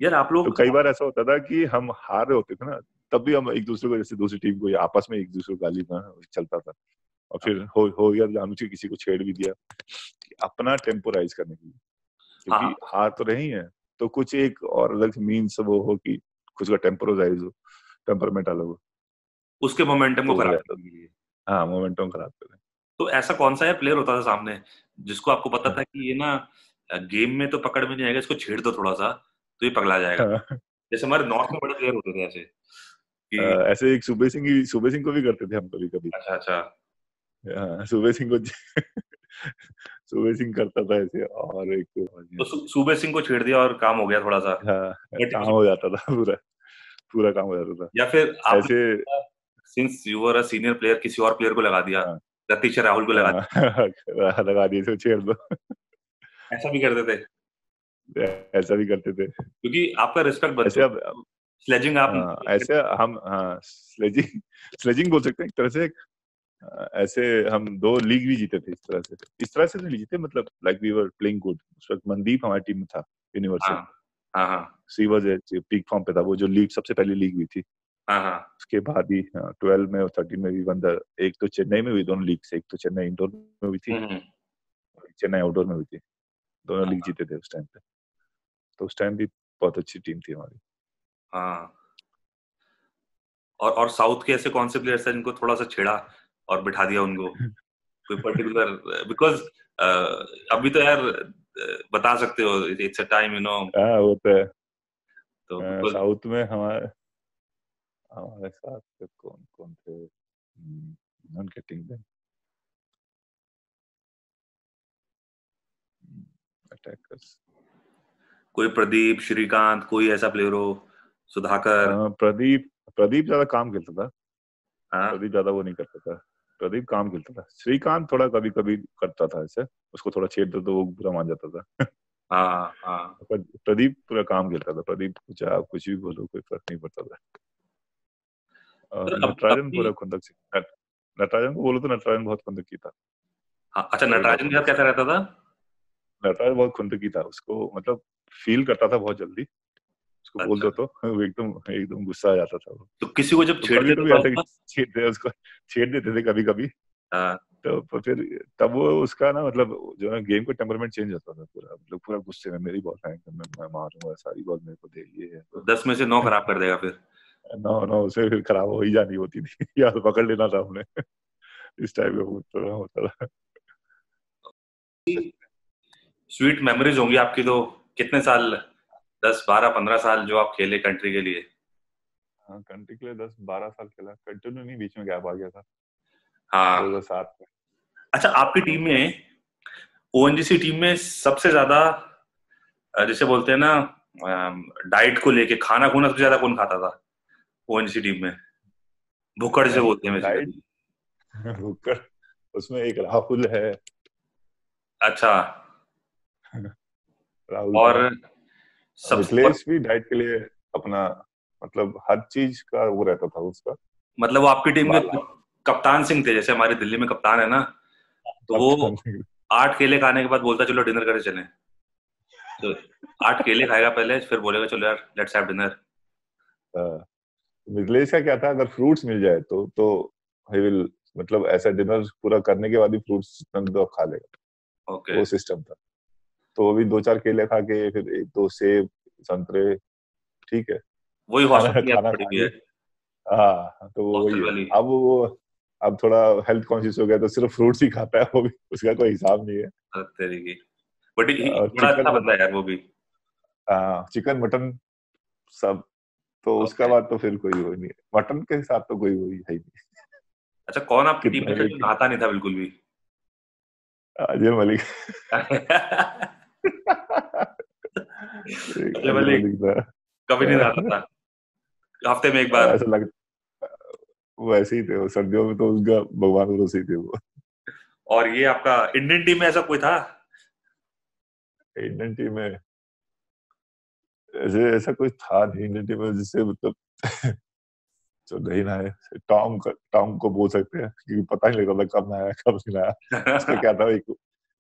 यार आप लोग तो कई बार ऐसा होता था कि हम हार रहे होते थे ना तब भी हम एक दूसरे को जैसे दूसरी टीम को आपस में एक दूसरे को गाली ना चलता था। और फिर हाँ। हो हो गया जानू से किसी को छेड़ भी दिया। अपना टेम्पोराइज करने के लिए। क्योंकि। हार तो रही है तो कुछ एक और अलग मीन्स वो हो कि कुछ का टेम्पोराइज हो टेम्परमेंट अलग हो। उसके मोमेंटम को तो खराब हाँ मोमेंटम खराब करें तो ऐसा कौन सा यार प्लेयर होता था सामने जिसको आपको पता हाँ। था कि ये ना गेम में तो पकड़ में नहीं आएगा इसको छेड़ दो थोड़ा सा तो ये पगला जाएगा। हाँ। जैसे हमारे नॉर्थ में बड़े प्लेयर होते थे ऐसे कि... ऐसे एक सुबे सिंह सुबे सिंह को भी करते थे हम कभी कभी अच्छा। अच्छा सुबे सिंह को सुबे सिंह करता था ऐसे और एक तो सुबे सिंह को छेड़ दिया और काम हो गया थोड़ा सा हाँ, काम हो जाता था पूरा पूरा काम हो जाता था। या फिर ऐसे since you were a senior player किसी और प्लेयर को लगा दिया। हाँ, रतीश राहुल को लगा लगा दिए थे छेड़ दो। ऐसा भी करते थे। ऐसा भी करते थे। क्योंकि आपका रिस्पेक्ट बनता है। स्लेजिंग आप ऐसे हम हाँ स्लेजिंग स्लेजिंग बोल सकते हैं एक तरह से ऐसे हम दो लीग भी जीते थे इस तरह से। इस तरह से नहीं जीते मतलब like we were playing good उस वक्त मनदीप हमारी टीम में था यूनिवर्सिटी हाँ, हाँ, सी वाज पीक फॉर्म पे था वो जो लीग सबसे पहली लीग हुई थी। हाँ, हाँ. उसके बाद ही ट्वेल्व में और थर्टीन में भी बंदा एक तो चेन्नई में हुई दोनों लीग से एक तो चेन्नई इंडोर में हुई थी चेन्नई आउटडोर में हुई थी। दोनों लीग जीते थे उस टाइम पे। तो उस टाइम भी बहुत अच्छी टीम थी हमारी। हाँ। और और साउथ के ऐसे कौन से प्लेयर्स हैं जिनको थोड़ा सा छेड़ा और बिठा दिया उनको? कोई पर्टिकुलर बिकॉज़ अभी तो यार बता सकते हो it's a time you know हाँ वो तो है। तो साउथ में हमारे हमारे साथ कौन कौन थे नॉन गेटिंग देम अटैकर्स कोई प्रदीप श्रीकांत कोई ऐसा प्लेयर हो सुधाकर। प्रदीप प्रदीप ज़्यादा काम खेलता था। हाँ। प्रदीप ज़्यादा वो नहीं करता था। प्रदीप काम खेलता था। श्रीकांत थोड़ा कभी कभी करता था ऐसे उसको थोड़ा छेड़ दो तो वो बुरा मान जाता था। हाँ हाँ। प्रदीप पूरा काम खेलता था। प्रदीप कुछ आप कुछ भी बोलो कोई फ़र्क नहीं पड़ता था। नटराजन पूरा खुंदक नटराजन को बोलो तो नटराजन बहुत खुंदकी था। हाँ अच्छा नटराजन के साथ कैसा रहता था? नटराजन बहुत खुंदकी था। उसको मतलब फील करता था बहुत जल्दी। उसको अच्छा। बोल दो तो एकदम एकदम गुस्सा आ जाता था तो किसी को जब तो छेड़ देते छेड़ते उसको छेड़ देते थे कभी कभी। हाँ। तो फिर तब वो उसका ना मतलब जो है गेम का टेम्परमेंट चेंज होता था पूरा। मतलब पूरा गुस्से में मेरी बॉल है मैं, मारूँगा सारी बॉल मेरे को दे ये है दस में से नौ खराब कर देगा फिर। नौ नौ उसे फिर खराब हो ही जानी होती थी। या तो पकड़ लेना था हमने। इस टाइप का होता था। स्वीट मेमोरीज होंगी आपकी तो कितने साल? दस बारह पंद्रह साल जो आप खेले कंट्री के लिए? हाँ कंट्री के लिए दस बारह साल खेला। कंटिन्यू नहीं बीच में गैप आ गया था। हाँ। दो सात में। अच्छा आपकी टीम में ओएनजीसी टीम में सबसे ज़्यादा जैसे बोलते हैं ना डाइट को लेके खाना खुना सबसे ज़्यादा कौन खाता था? ओएनजीसी टीम में। भुक्कड़ से बोलते हैं भुक्कड़ उसमें एक राहुल है। अच्छा। राहुल और मिथिलेश भी डाइट के लिए अपना मतलब हर चीज़ का वो रहता था उसका। मतलब वो आपकी टीम के कप्तान सिंह थे जैसे हमारी दिल्ली में कप्तान है ना तो वो आठ केले खाने के बाद बोलता चलो डिनर करे चले। तो आठ केले खाएगा पहले फिर बोलेगा चलो यार लेट्स हैव डिनर मिथिलेश का क्या था? अगर फ्रूट्स मिल जाए तो तो ही विल मतलब ऐसा डिनर पूरा करने के बाद ही फ्रूट्स तो खा लेगा। ओके वो सिस्टम था। तो अभी दो चार केले खा के फिर एक दो सेब संतरे ठीक है। वही खाना हाँ। तो वो वही अब वो अब थोड़ा हेल्थ कॉन्शियस हो गया तो सिर्फ़ फ्रूट्स ही खाता है वो भी उसका कोई हिसाब नहीं है। बट बड़ा अच्छा बंदा यार वो भी। चिकन मटन सब तो okay. उसका बाद तो फिर कोई वो नहीं है। मटन के साथ तो कोई वही है नहीं। अच्छा कौन आपकी टीम में जो नहाता नहीं था बिल्कुल भी? अजय मलिक। अजय मलिक कभी नहीं नहाता था। हफ़्ते में एक बार। ऐसा लगता वो ऐसे ही थे वो सर्दियों में तो उसका भगवान भरोसे ही थे वो। और ये आपका इंडियन टीम में ऐसा कोई था? इंडियन टीम में ऐसे ऐसा कोई था नहीं इंडियन में जिससे मतलब जो नहीं ना है टॉम टॉम को बोल सकते हैं क्योंकि पता नहीं लगता था कब ना आया कब नहीं आया। उसका क्या था एक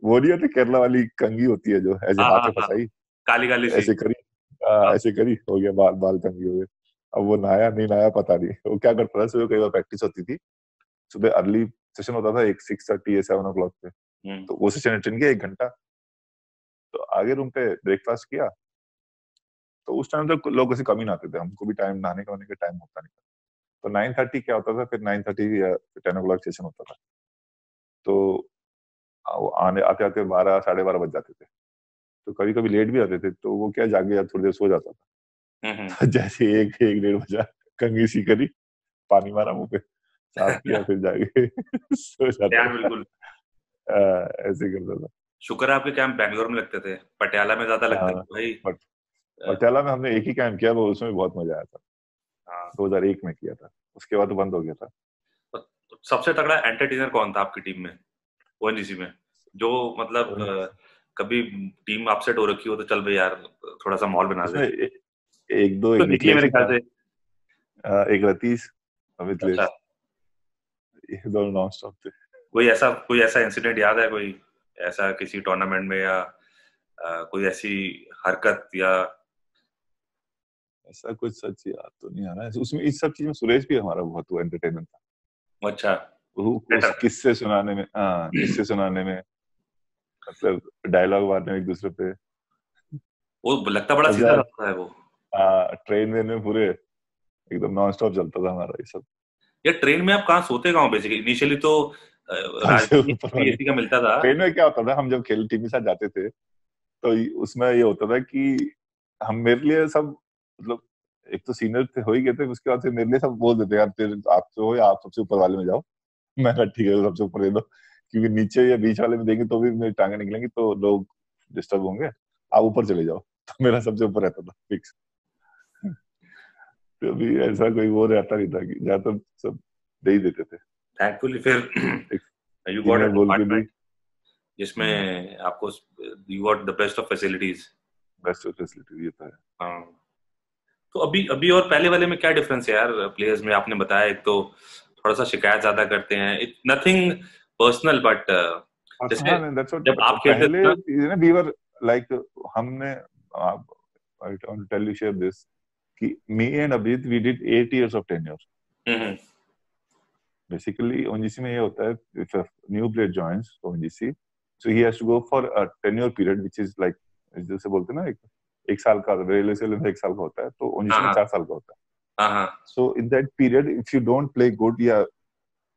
वो नहीं होती केरला वाली कंगी होती है जो ऐसे हाँ, हाथ में हाँ, हाँ। फंसाई। काली काली ऐसे करी आ, ऐसे करी हो गया बाल बाल कंगी हो गए। अब वो नहाया नहीं नहाया पता नहीं। वो क्या करता था सुबह कई बार प्रैक्टिस होती थी। सुबह अर्ली सेशन होता था एक सिक्स थर्टी या सेवन ओ क्लॉक पे। हम्म। तो वो सेशन अटेंड किया एक घंटा। तो आगे रूम पे ब्रेकफास्ट किया। तो उस टाइम तो लोग ऐसे कम ही नहाते थे। हमको भी टाइम नहाने का का टाइम होता नहीं था। तो नाइन थर्टी क्या होता था फिर नाइन थर्टी या टेन ओ क्लॉक सेशन होता था। तो आने आते आते बारह साढ़े बारह बज जाते थे। तो कभी कभी लेट भी आते थे तो वो क्या जाके या थोड़ी देर सो जाता था। जैसे एक एक डेढ़ बजा कंगी सी करी पानी मारा मुँह पे साफ़ किया फिर जागे सो जाता बिल्कुल। ऐसे करता था। शुक्र है आपके कैंप बैंगलोर में लगते थे। पटियाला में ज़्यादा लगते थे भाई। पटियाला में हमने एक ही कैंप किया वो उसमें बहुत मज़ा आया था। हाँ। दो हज़ार एक में किया था। उसके बाद बंद हो गया था। तो सबसे तगड़ा एंटरटेनर कौन था आपकी टीम में? ओएनजीसी में। जो मतलब कभी टीम अपसेट हो रखी हो तो चल भाई यार थोड़ा सा माहौल बना दे। एक दो तो निकले मेरे ख्याल से। एक रतीश अमित अच्छा। ये दोनों नॉन स्टॉप थे। कोई ऐसा कोई ऐसा इंसिडेंट याद है? कोई ऐसा किसी टूर्नामेंट में या आ, कोई ऐसी हरकत या ऐसा कुछ सच याद तो नहीं आ रहा है। उसमें इस सब चीज़ में सुरेश भी हमारा बहुत हुआ एंटरटेनमेंट था। अच्छा। किससे सुनाने में हाँ किससे सुनाने में मतलब डायलॉग मारने में एक दूसरे पे। वो लगता बड़ा सीधा लगता है वो। ट्रेन में पूरे एकदम नॉन स्टॉप चलता था हमारा ये सब। ये ट्रेन में आप कहाँ सोते कहाँ बेसिकली इनिशियली तो एसी का मिलता था। ट्रेन में क्या होता था हम जब खेल टीम के साथ जाते थे तो उसमें ये होता था कि हम मेरे लिए सब मतलब एक तो सीनियर थे हो ही गए थे उसके बाद फिर मेरे लिए सब बोल देते यार तेरे आप तो या आप सबसे ऊपर वाले में जाओ। मैं ठीक है सबसे ऊपर दे दो। क्योंकि नीचे या बीच वाले में देंगे तो भी मेरी टांगे निकलेंगी तो लोग डिस्टर्ब होंगे। आप ऊपर चले जाओ। तो मेरा सबसे ऊपर रहता था फिक्स कभी ऐसा कोई वो रहता नहीं था कि ज़्यादातर सब दे ही देते थे। थैंकफुली फिर यू गॉट अ डिपार्टमेंट जिसमें आपको you got the best of facilities best of facilities ये तो है। हाँ। तो अभी अभी और पहले वाले में क्या डिफरेंस है यार प्लेयर्स में? आपने बताया एक तो थोड़ा सा शिकायत ज़्यादा करते हैं। इट नथिंग पर्सनल बट जब आप वी वर लाइक हमने I tell you share this कि me and Abhijeet we did 8 years of tenure basically ONGC में ये होता है if a new player joins ONGC so he has to go for a tenure period which is like जैसे बोलते हैं ना एक एक साल का रेलवे से एक साल का होता है तो उन्नीस हाँ, हाँ। चार साल का होता है। So in that period if you don't play good या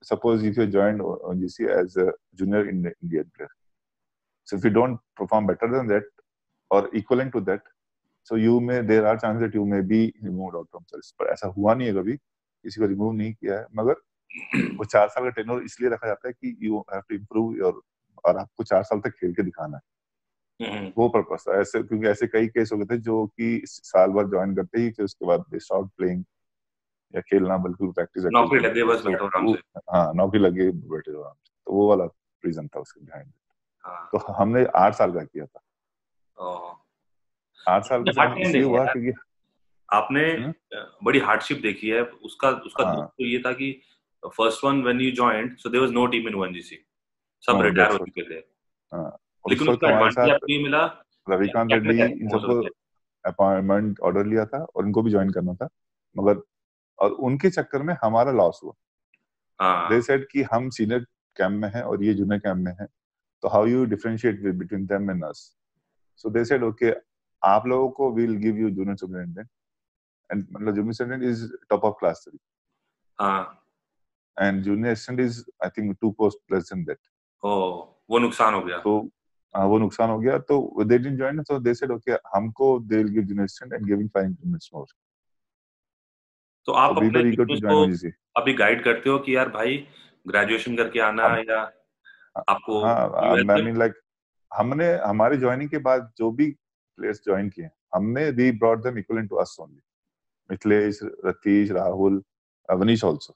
suppose if you join as a junior Indian player so if you don't perform better then that और equalling to that so you may there are chance that you may be remove out from service पर ऐसा हुआ नहीं है कभी किसी को remove नहीं किया है मगर वो चार साल का टेनोर इसलिए रखा जाता है कि you have to improve your और आपको चार साल तक खेल के दिखाना है। वो पर्पस है ऐसे क्योंकि ऐसे कई केस हो गए थे जो कि साल भर ज्वाइन करते ही फिर उसके बाद दे स्टॉप प्लेइंग या खेलना बिल्कुल प्रैक्टिस नौकरी लगे बस बैठो आराम से। हाँ नौकरी लगे बैठे आराम से। तो वो वाला रीजन था उसके बिहाइंड हाँ। तो हमने आठ साल का किया था। आठ साल का इसलिए हुआ क्योंकि आपने हम्म? बड़ी हार्डशिप देखी है। उसका उसका हाँ. तो ये था कि first one when you joined so there was no team in ONGC सब रिटायर हाँ, हो चुके थे। हाँ। लेकिन उसका एडवांटेज आपको मिला। रविकांत रेड्डी इन सबको अपॉइंटमेंट ऑर्डर लिया था और इनको भी ज्वाइन करना था। मगर और उनके चक्कर में हमारा लॉस हुआ। दे सेड कि हम सीनियर कैंप में हैं और ये जूनियर कैंप में हैं। तो how you differentiate between them and us so they said okay आप लोगों को will give you junior superintendent and मतलब junior superintendent is top of class three हाँ। And junior assistant is I think two post less than that ओ वो नुकसान हो गया। तो हाँ वो नुकसान हो गया तो they didn't join so they said okay हमको they will give assistant and giving 5 minutes more तो आप अपने को अभी गाइड करते हो कि यार भाई ग्रेजुएशन करके आना है या आपको आई मीन लाइक हमने हमारी ज्वाइनिंग के बाद जो भी प्लेयर्स ज्वाइन किए हमने we brought them equivalent to us only Mithilesh Ratish Rahul Avnish also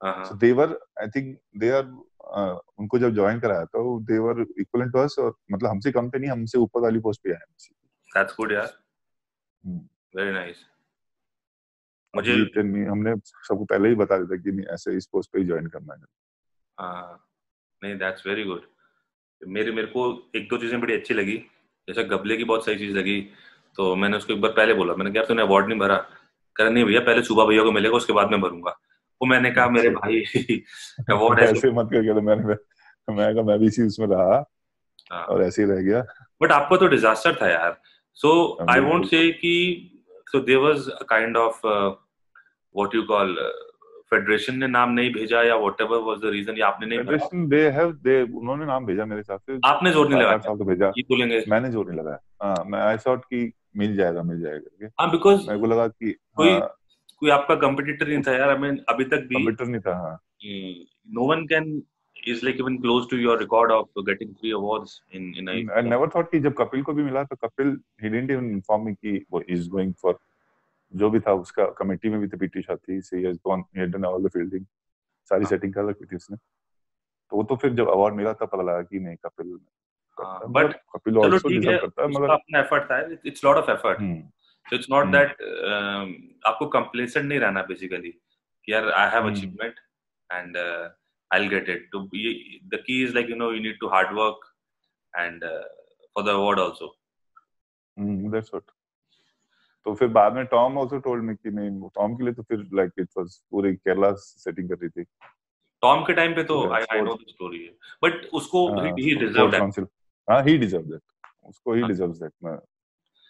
so they were I think they are उनको जब ज्वाइन कराया तो दे वर इक्विवेलेंट टू अस और मतलब हमसे कम पे नहीं हमसे ऊपर वाली पोस्ट पे आए दैट्स गुड यार। Very hmm. नाइस मुझे हमने सबको पहले ही बता दिया कि नहीं ऐसे इस पोस्ट पे ही ज्वाइन करना है। हाँ नहीं दैट्स वेरी गुड मेरे मेरे को एक दो चीज़ें बड़ी अच्छी लगी। जैसे गबले की बहुत सही चीज़ लगी तो मैंने उसको एक बार पहले बोला। मैंने कहा तूने अवार्ड नहीं भरा। कर नहीं भैया पहले सुबह भैया को मिलेगा उसके बाद मैं भरूँगा। वो मैंने कहा मेरे अच्छा। भाई अवार्ड ऐसे मत करके तो मैंने मैं कहा मैं भी इसी उसमें रहा हाँ। और ऐसे ही रह गया। बट आपका तो डिजास्टर था यार। सो आई वोंट से कि so there was a kind of what you call federation ने नाम नहीं भेजा या whatever was the reason या आपने नहीं फेडरेशन दे हैव दे उन्होंने नाम भेजा मेरे हिसाब से। आपने ज़ोर नहीं लगाया? साल तो भेजा। ये बोलेंगे। मैंने ज़ोर नहीं लगाया। हाँ मैं आई थॉट कि मिल जाएगा मिल जाएगा हाँ? बिकॉज़ मेरे को लगा कि कोई हाँ, कोई आपका कंपटीटर नहीं था यार आई मीन अभी तक भी कंपटीटर नहीं था हाँ। No one can is like even close to your record of getting three awards in in I, I never thought कि जब कपिल को भी मिला तो Kapil he didn't even inform me कि वो is going for जो भी था उसका कमेटी में भी थे पीटी शाह थी she has gone he had done all the fielding सारी सेटिंग हाँ। कर रखी थी उसने। तो वो तो फिर जब अवार्ड मिला तब पता लगा कि नहीं Kapil but Kapil also deserve करता है मगर अपना एफर्ट था it's lot of effort so it's not that आपको कंप्लेसेंट नहीं रहना बेसिकली कि यार I have achievement and I will get it तो the key is like you know you need to hard work and for the award also that's what तो फिर बाद में टॉम आल्सो टोल्ड मी कि नहीं Tom के लिए तो फिर लाइक इट वाज पूरी केरला सेटिंग कर रही थी। टॉम के टाइम पे तो I I know the story है। बट उसको ही डिजर्व दैट हाँ ही डिजर्व दैट उसको ही। डिजर्व्स दैट मैं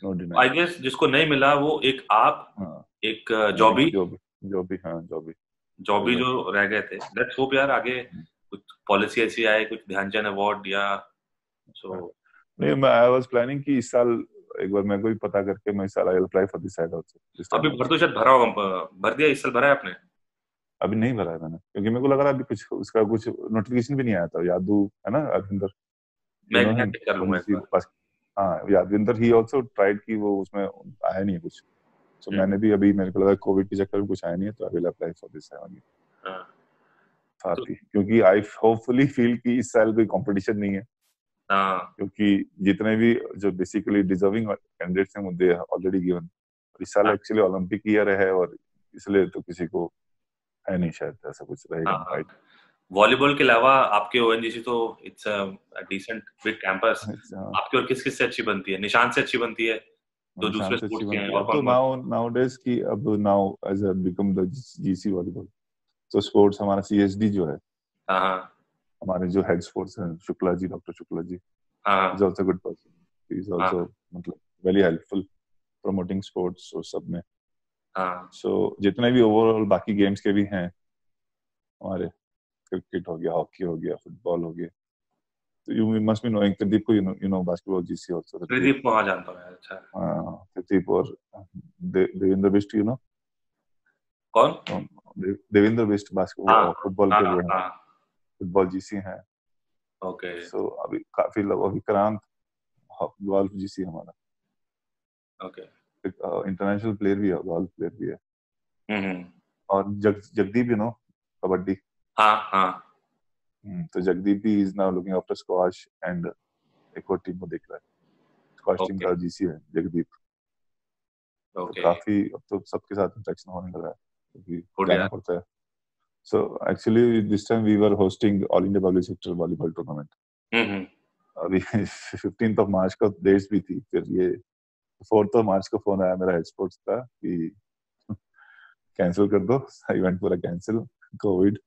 नो आई गेस जिसको नहीं मिला वो एक आप हाँ। एक जॉबी जॉबी जॉबी हाँ जॉबी जॉबी जो रह गए थे। लेट्स होप यार आगे हम्म। कुछ पॉलिसी ऐसी आए कुछ ध्यानचंद अवार्ड या सो नहीं मैं आई वाज प्लानिंग कि इस साल एक बार मैं को भी पता करके मैं इस साल I apply for this side also अभी भर तो शायद भरा होगा भर दिया इस साल भरा है आपने? अभी नहीं भरा है मैंने क्योंकि मेरे को लग रहा है अभी कुछ उसका कुछ नोटिफिकेशन भी नहीं आया था यादू है ना अरविंदर मैं चेक कर लूँगा हाँ यादविंदर ही आल्सो ट्राइड की वो उसमें आया नहीं कुछ। सो so, मैंने भी अभी मेरे को लगा कोविड के चक्कर में कुछ आया नहीं है तो I will apply for this साथ ही क्योंकि आई होपफुली फील कि इस साल कोई कंपटीशन नहीं है। हाँ। क्योंकि जितने भी जो बेसिकली डिजर्विंग कैंडिडेट्स हैं दे ऑलरेडी गिवन इस साल हाँ। एक्चुअली ओलंपिक ईयर है और इसलिए तो किसी को है नहीं शायद ऐसा कुछ रहेगा। हाँ, हाँ। वॉलीबॉल के अलावा आपके ओएनजीसी तो it's a decent big campus आपकी और किस किस से अच्छी बनती है? निशान से अच्छी बनती है? तो दूसरे निशान से sports अच्छी के हैं। तो कौन-कौन? नाउ नाउडेज की अब now as a become the GC volleyball तो स्पोर्ट्स हमारा सीएसडी जो है हाँ हाँ। हमारे जो हेड स्पोर्ट्स हैं शुक्ला जी डॉक्टर शुक्ला जी हाँ is also good person he. Is also मतलब वेरी हेल्पफुल प्रमोटिंग स्पोर्ट्स और सब में। हाँ। सो जितने भी ओवरऑल बाकी गेम्स के भी हैं हमारे क्रिकेट हो गया हॉकी हो गया फुटबॉल हो गया। तो you must be knowing Pradeep को you know you know basketball GC also Pradeep को हाँ जानता हूँ अच्छा। हाँ प्रदीप और देवेंद्र बिस्ट यू नो कौन? देवेंद्र बिस्ट हाँ, बास्केटबॉल फुटबॉल हाँ। के वो हैं। हाँ फुटबॉल जीसी हैं। ओके सो अभी काफ़ी लोग विक्रांत गोल्फ जीसी हमारा। ओके इंटरनेशनल प्लेयर भी है गोल्फ प्लेयर भी है। हम्म और जग जगदीप यू नो कबड्डी। हाँ हाँ। हम्म, तो जगदीप भी is now looking after squash and एक और टीम को देख रहा है। स्क्वाश टीम का जीसी है जगदीप। तो ओके काफ़ी अब तो सबके साथ इंटरेक्शन होने लगा है क्योंकि। पड़ता है। So actually this time we were hosting all India public sector volleyball tournament हम्म अभी फिफ्टींथ ऑफ़ मार्च का डेट्स भी थी फिर ये फोर्थ ऑफ़ मार्च को फ़ोन आया मेरा हेड स्पोर्ट्स का कि कैंसिल कर दो इवेंट पूरा cancel Covid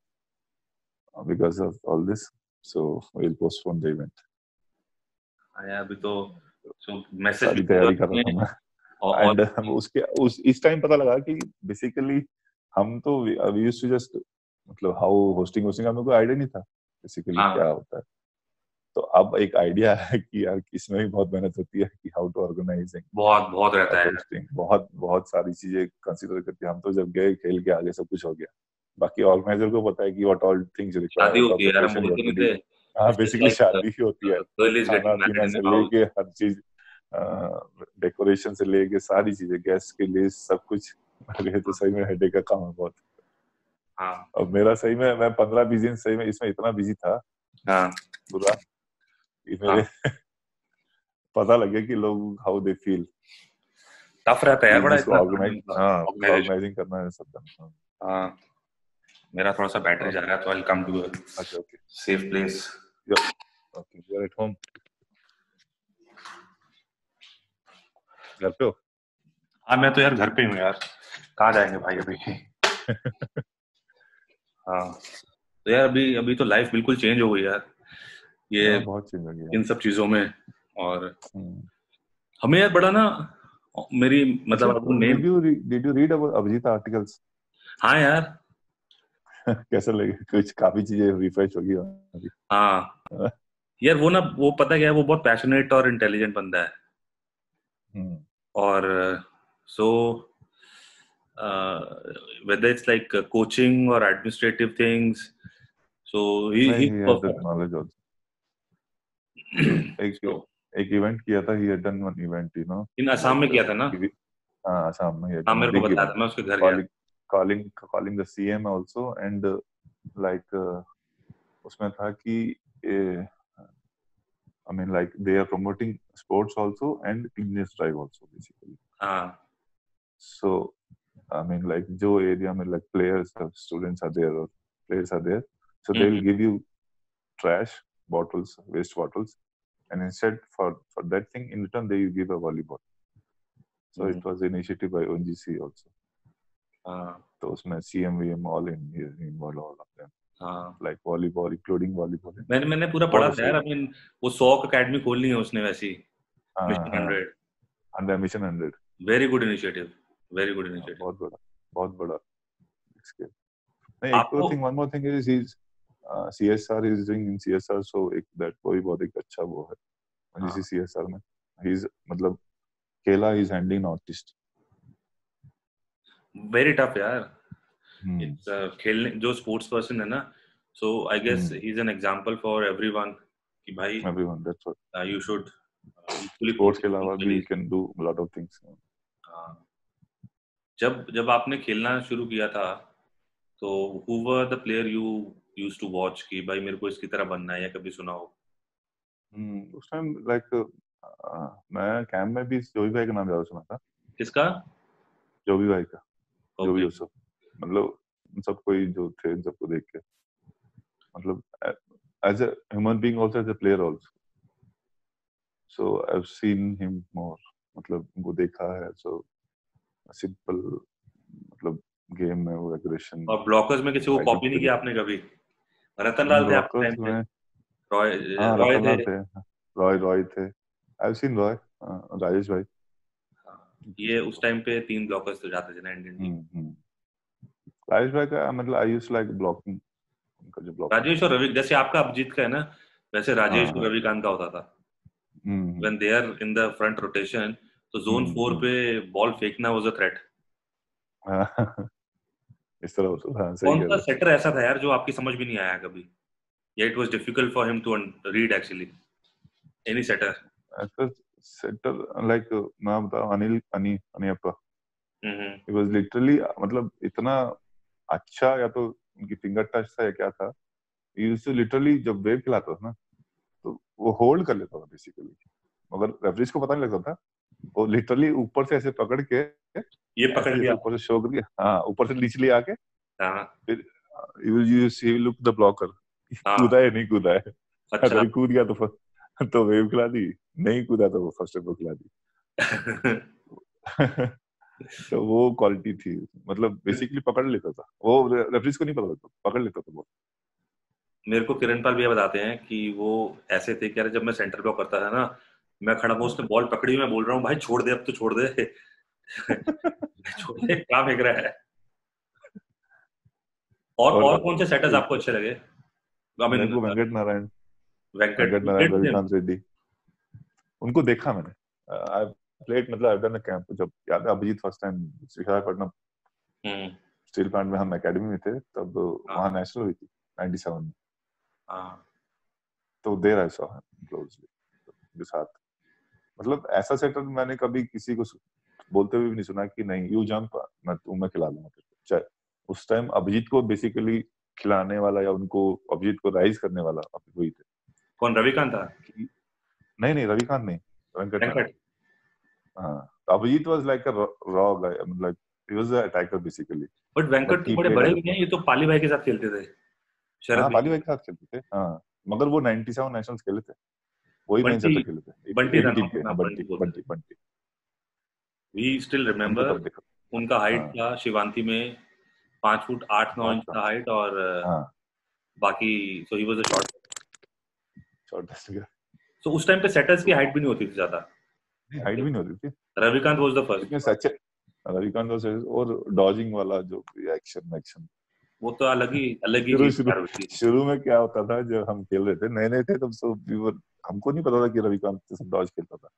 because of all this so will postpone the event हाँ अभी तो so सारी तैयारी कर रहा हूँ। मैं। एंड हम उसके उस इस टाइम पता लगा कि बेसिकली हम तो वी यूज्ड टू जस्ट मतलब हाउ होस्टिंग होस्टिंग को आइडिया नहीं था बेसिकली हाँ। क्या होता है। तो अब एक आइडिया है कि यार इसमें भी बहुत मेहनत होती है कि हाउ टू ऑर्गेनाइजिंग बहुत बहुत रहता है। बहुत बहुत सारी चीज़ें कंसीडर करके हम तो जब गए खेल के आगे सब कुछ हो गया। बाकी ऑर्गेनाइजर को पता है कि व्हाट ऑल थिंग्स शादी होती है हाँ बेसिकली शादी ही होती है। गेटिंग पीना से लेके हर चीज़ डेकोरेशन से लेके सारी चीज़ें गैस के लिए सब कुछ। तो सही में हेडेक का काम है बहुत। हाँ। अब मेरा सही में मैं पंद्रह बीस दिन सही में इसमें इतना बिज़ी था। हाँ। पूरा कि मेरे पता लगे कि लोग हाउ दे फील टफ रहता है यार बड़ा ऑर्गेनाइज हाँ ऑर्गेनाइजिंग करना है सब। हाँ, हाँ। मेरा थोड़ा सा बैटरी जा रहा है तो आई कम टू अच्छा okay safe place okay you are at home घर पे हो? हाँ मैं तो यार घर पे ही हूँ यार। कहाँ जाएँगे भाई अभी? हाँ। तो यार अभी अभी तो लाइफ बिल्कुल चेंज हो गई यार। ये हाँ, बहुत चेंज हो गया इन सब चीज़ों में और हम्म। हमें यार बड़ा ना मेरी मतलब did you read about Abhijeet articles हाँ यार। कैसा लगे? कुछ काफ़ी चीज़ें रिफ्रेश होगी हाँ। यार वो ना वो पता क्या है वो बहुत पैशनेट और इंटेलिजेंट बंदा है। हम्म। और so whether it's like coaching और administrative things so he knowledge also एक एक इवेंट किया था he had done one event you know in Assam में किया था ना? हाँ असम में हाँ मेरे को बता मैं उसके घर गया। calling calling calling the CM also and uh, like uh, उसमें था कि uh, I mean like they are promoting sports also and cleanliness drive also basically हाँ so I mean like जो area में like players or students are there or players are there so they will Mhm. give you trash bottles waste bottles and instead for for that thing in return they will give a volleyball so it Mhm. was initiative by ONGC also हाँ तो उसमें VM all in involved all of them हाँ। Like volleyball including volleyball मैंने मैंने पूरा पढ़ा था यार मीन वो सॉक एकेडमी खोलनी है उसने वैसी हाँ, मिशन हाँ, hundred under mission 100 very good initiative very good हाँ, इनिशिएटिव बहुत बड़ा बहुत बड़ा। इसके। नहीं एक तो thing one more thing is is CSR is doing in CSR so एक दैट वो भी बहुत एक अच्छा वो है। हाँ। जिस सीएसआर में। ही इज़ मतलब केला is handling north east very tough यार Hmm. Uh, खेलने जो स्पोर्ट्स पर्सन है ना so I guess. He is an example for everyone कि भाई everyone that's what you should sports के अलावा भी you can do lot of things. जब जब आपने खेलना शुरू किया था तो who was the player you use to watch कि भाई मेरे को इसकी तरह बनना है या कभी सुना हो? उस टाइम लाइक मैं कैंप में भी जोई भाई का नाम ज़्यादा सुना था। किसका? जो भी भाई का। जो भी हो सब। मतलब सब कोई जो थे इन सबको देख के। मतलब as a human being also as a player also so I have seen him more मतलब वो देखा है सो सिंपल मतलब गेम में वो एग्रेशन और ब्लॉकर्स में किसी को कॉपी नहीं किया आपने कभी? रतन लाल थे आपके टाइम पे। रॉय हाँ, रॉय थे। रॉय रॉय थे। I have seen Roy Rajesh भाई। हाँ, ये उस टाइम पे तीन ब्लॉकर्स तो जाते थे ना इंडियन टीम हम्म हम्म। राजेश भाई का मतलब आई यूज्ड लाइक ब्लॉकिंग उनका जो ब्लॉक राजेश और रवि जैसे आपका अभिजीत का है ना वैसे राजेश हाँ, और रविकांत का होता था। हम्म when they are in the front rotation तो जोन हम्म, फोर हम्म। पे बॉल फेंकना वाज अ थ्रेट हाँ, इस तरह होता था हाँ, कौन सा सेटर ऐसा था यार जो आपकी समझ भी नहीं आया कभी? या it was difficult for him to read actually any setter हो सेटर लाइक मैं बताऊँ अनिल अनि अनियप्पा। इट वाज लिटरली मतलब इतना अच्छा या तो उनकी फिंगर टच था या क्या था यूज़ टू लिटरली जब वेव खिलाता था ना तो वो होल्ड कर लेता था बेसिकली मगर रेफरीज को पता नहीं लगता था वो लिटरली ऊपर से ऐसे पकड़ के ये पकड़ लिया। ऊपर से शो करके हाँ ऊपर से नीचे ले आके हाँ। You will you see look the blocker कूदा है नहीं कूदा है। अच्छा। अगर कूद गया तो फ- तो वेव खिला दी। नहीं कूदा तो वो फ़र्स्ट को खिला दी। तो वो क्वालिटी थी। मतलब बेसिकली पकड़ लेता था। वो रेफरीज को नहीं पता लगता पकड़ लेता था वो। मेरे को किरण पाल भैया बताते हैं कि वो ऐसे थे कि यार जब मैं सेंटर ब्लॉक करता था ना मैं खड़ा हूँ उसने बॉल पकड़ी मैं बोल रहा हूँ भाई छोड़ दे अब तो छोड़ दे। छोड़ दे क्या फेंक रहा है? और और- और कौन से सेटर्स आपको अच्छे लगे? वेंकट नारायण। वेंकट रेड्डी उनको देखा मैंने। आई मतलब आई डन अ कैंप जब याद है Abhijit first time Visakhapatnam steel plant में हम एकेडमी में थे तब वहाँ नेशनल हुई थी 97 में। हाँ, तो देर आई सॉ क्लोजली के साथ। मतलब ऐसा सेटर मैंने कभी किसी को बोलते हुए भी नहीं सुना कि नहीं यू जंप मैं तू मैं खिला दूँगा चाहे उस टाइम अभिजीत को बेसिकली खिलाने वाला या उनको अभिजीत को राइज करने वाला अभी वही थे। कौन? रविकांत था? नहीं नहीं रविकांत नहीं वेंकट हाँ तो Abhijit was like a raw guy like he was a attacker basically but Venkat तो बड़े बड़े भी नहीं ये तो पाली भाई के साथ खेलते थे शरद हाँ पाली भाई के साथ खेलते थे हाँ मगर वो 97 नेशनल्स खेले थे वही मेन सेटर खेले थे। बंटी था हाँ, बंटी बंटी। बंटी वी स्टिल उनको रिमेम्बर उनका हाइट हाँ। था शिवांती में पाँच फुट आठ नौ हाँ, इंच का हाइट और हाँ। बाकी so he was a short shortest का सो उस टाइम पे सेटर्स की हाइट भी नहीं होती थी ज़्यादा। हाइट भी नहीं होती थी। रविकांत वाज द फ़र्स्ट लेकिन सच रविकांत was और डॉजिंग वाला जो एक्शन एक्शन वो तो अलग ही अलग ही शुरू में क्या होता था जब हम खेल रहे थे नए नए थे तब सब हमको नहीं पता था कि रविकांत से डॉज खेलता था।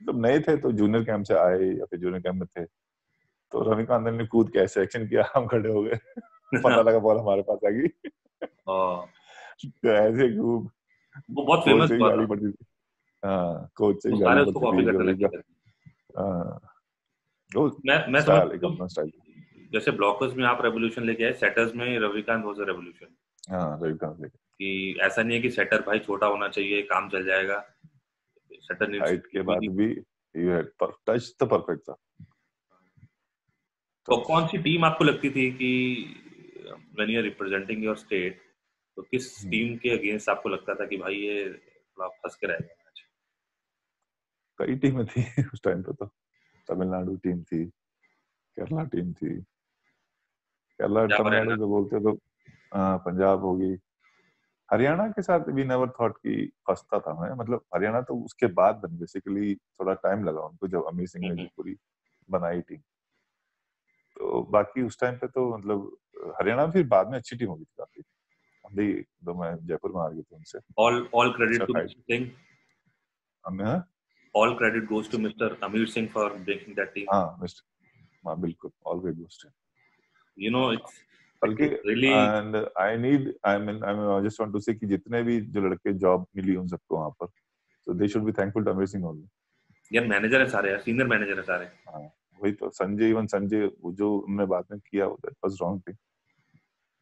जब नए थे तो जूनियर कैंप से आए या फिर जूनियर कैंप में थे तो रविकांत ने कूद के ऐसे एक्शन किया हम खड़े हो गए। पता लगा बॉल हमारे पास आ गई। तो ऐसे खूब वो बहुत फ़ेमस हुआ गाली था। पड़ती थी। हाँ कोच से ही गाली उसको कॉपी करने लगे हाँ। मैं मैं स्टाइल जैसे ब्लॉकर्स में आप रेवोल्यूशन लेके आए सेटर्स में रविकांत वाज अ रेवोल्यूशन हाँ रविकांत लेके कि ऐसा नहीं है कि सेटर भाई छोटा होना चाहिए काम चल जाएगा। सेटर हाइट के बाद भी यू हैड टच तो परफेक्ट था। तो कौन सी टीम आपको लगती थी कि when you are representing your state तो किस हम्म। टीम के अगेंस्ट आपको लगता था कि भाई ये थोड़ा फंस के रहेगा मैच कई टीमें थी उस टाइम पे तो। तमिलनाडु टीम थी केरला टीम थी। केरला तमिलनाडु। जो बोलते तो हाँ, पंजाब होगी। हरियाणा के साथ भी नेवर थॉट कि फंसता था मैं। मतलब हरियाणा तो उसके बाद बनी। बेसिकली थोड़ा टाइम लगा उनको जब अमीर सिंह ने जो हम्म। पूरी बनाई टीम तो बाकी उस टाइम पे तो मतलब हरियाणा फिर बाद में अच्छी टीम होगी काफ़ी। भी तो मैं जयपुर में आ गए थे उनसे। All all credit to mister Singh हमने हाँ? All credit goes to mister Amir Singh for breaking that team हाँ मिस्टर हाँ बिल्कुल always ghost you know it's बल्कि really and I need I mean I mean I just want to say कि जितने भी जो लड़के जॉब मिली उन सबको वहाँ पर। So they should be thankful to amazing only यार मैनेजर है सारे यार सीनियर मैनेजर है सारे। वही तो संजय इवन संजय वो जो उन्होंने बाद में किया वो that was wrong thing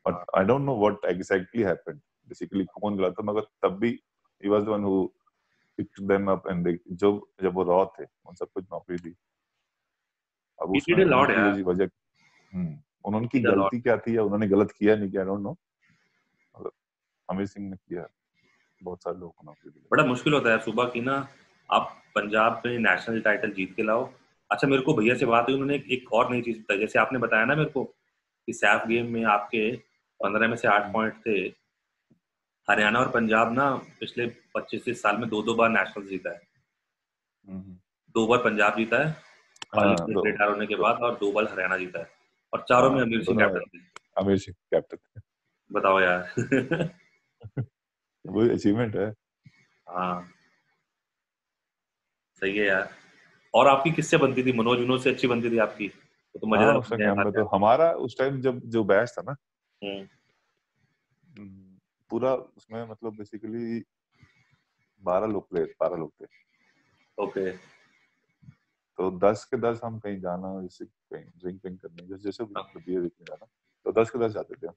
but I don't know what exactly happened basically कौन गलत था मगर तब भी he was the one who picked them up and जो जब वो रॉ थे उन सबको नौकरी दी अब उसमें वजह हम्म, उन्होंने गलती क्या थी या उन्होंने गलत किया नहीं किया डोंट नो अमीर सिंह ने किया बहुत सारे लोगों को नौकरी दी बड़ा मुश्किल होता है सुबह की ना आप पंजाब में नेशनल टाइटल जीत के लाओ। अच्छा मेरे को भैया से बात हुई उन्होंने एक और नई चीज़ बताई। जैसे आपने बताया ना मेरे को कि सैफ गेम में आपके पंद्रह में से आठ पॉइंट थे। हरियाणा और पंजाब ना पिछले पच्चीस तीस साल में दो दो बार नेशनल जीता है। हम्म। दो बार पंजाब जीता है रिटायर हाँ, होने के बाद और दो बार हरियाणा जीता है। और चारों में हाँ, अमीर सिंह कैप्टन थे। अमीर सिंह कैप्टन बताओ यार। वो अचीवमेंट है। हाँ। सही है यार। और आपकी किससे बनती थी? मनोज विनोद से अच्छी बनती थी आपकी? तो मज़ेदार हाँ, तो हमारा उस टाइम जब जो बैच था ना हम्म। हम्म, पूरा उसमें मतलब बेसिकली बारह लोग प्लेयर बारह लोग थे। ओके तो दस के दस हम कहीं जाना जैसे कहीं ड्रिंक विंक करने जैसे जैसे बियर हाँ। जाना तो दस के दस जाते थे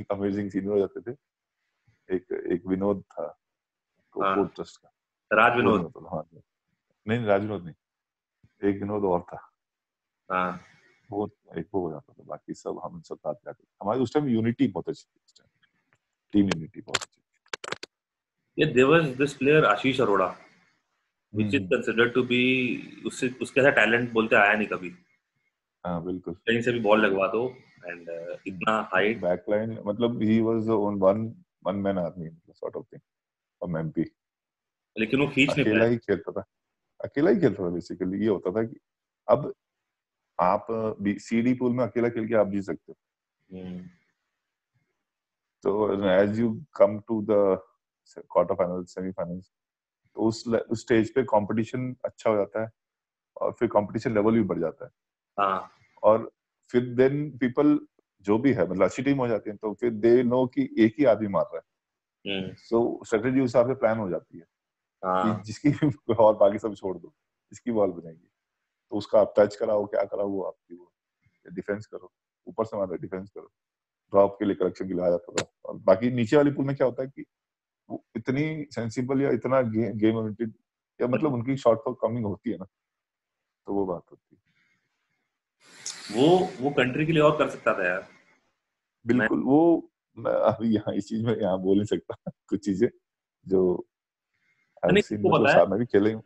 एक अमेजिंग सीनियर जाते थे। एक एक विनोद था हाँ। ट्रस्ट का। राज विनोद। हाँ। नहीं राज विनोद नहीं। एक विनोद और था। हाँ। वो एक हो जाता था बाकी सब हम सब साथ जाते हमारे उस टाइम यूनिटी बहुत अच्छी थी टीम यूनिटी बहुत अच्छी ये there this player Ashish Arora which is considered to be उससे उसके ऐसा टैलेंट बोलते आया नहीं कभी। हाँ बिल्कुल। कहीं से भी बॉल लगवा दो एंड uh, इतना हाइट बैकलाइन मतलब he was on one one man army sort of thing from MP लेकिन वो खींच नहीं अकेला ही खेलता था। अकेला ही खेलता था बेसिकली ये होता था कि अब आप सीडी पूल में अकेला खेल के आप जीत सकते हो hmm. तो as you come to the quarter final semifinals तो उस उस स्टेज पे कंपटीशन अच्छा हो जाता है और फिर कंपटीशन लेवल भी बढ़ जाता है हाँ. और फिर देन पीपल जो भी है मतलब अच्छी टीम हो जाती है तो फिर दे नो कि एक ही आदमी मार रहा है सो हम्म। स्ट्रेटेजी उस हिसाब से प्लान हो जाती है हाँ. कि जिसकी और बाकी सब छोड़ दो जिसकी बॉल बनेगी तो उसका आप टच कराओ क्या कराओ वो आपकी वो डिफेंस करो। ऊपर से मारो डिफेंस करो। ड्रॉप के लिए करेक्शन के लिए आ जाता था। और बाकी नीचे वाली पुल में क्या होता है कि वो इतनी सेंसिबल या इतना गे, गेम ओरिएंटेड या मतलब उनकी शॉर्ट फॉल कमिंग होती है ना तो वो बात होती है। वो वो कंट्री के लिए और कर सकता था यार। बिल्कुल वो मैं अभी यहाँ इस चीज़ में यहाँ बोल नहीं सकता। कुछ चीज़ें जो मैं भी खेले हूँ।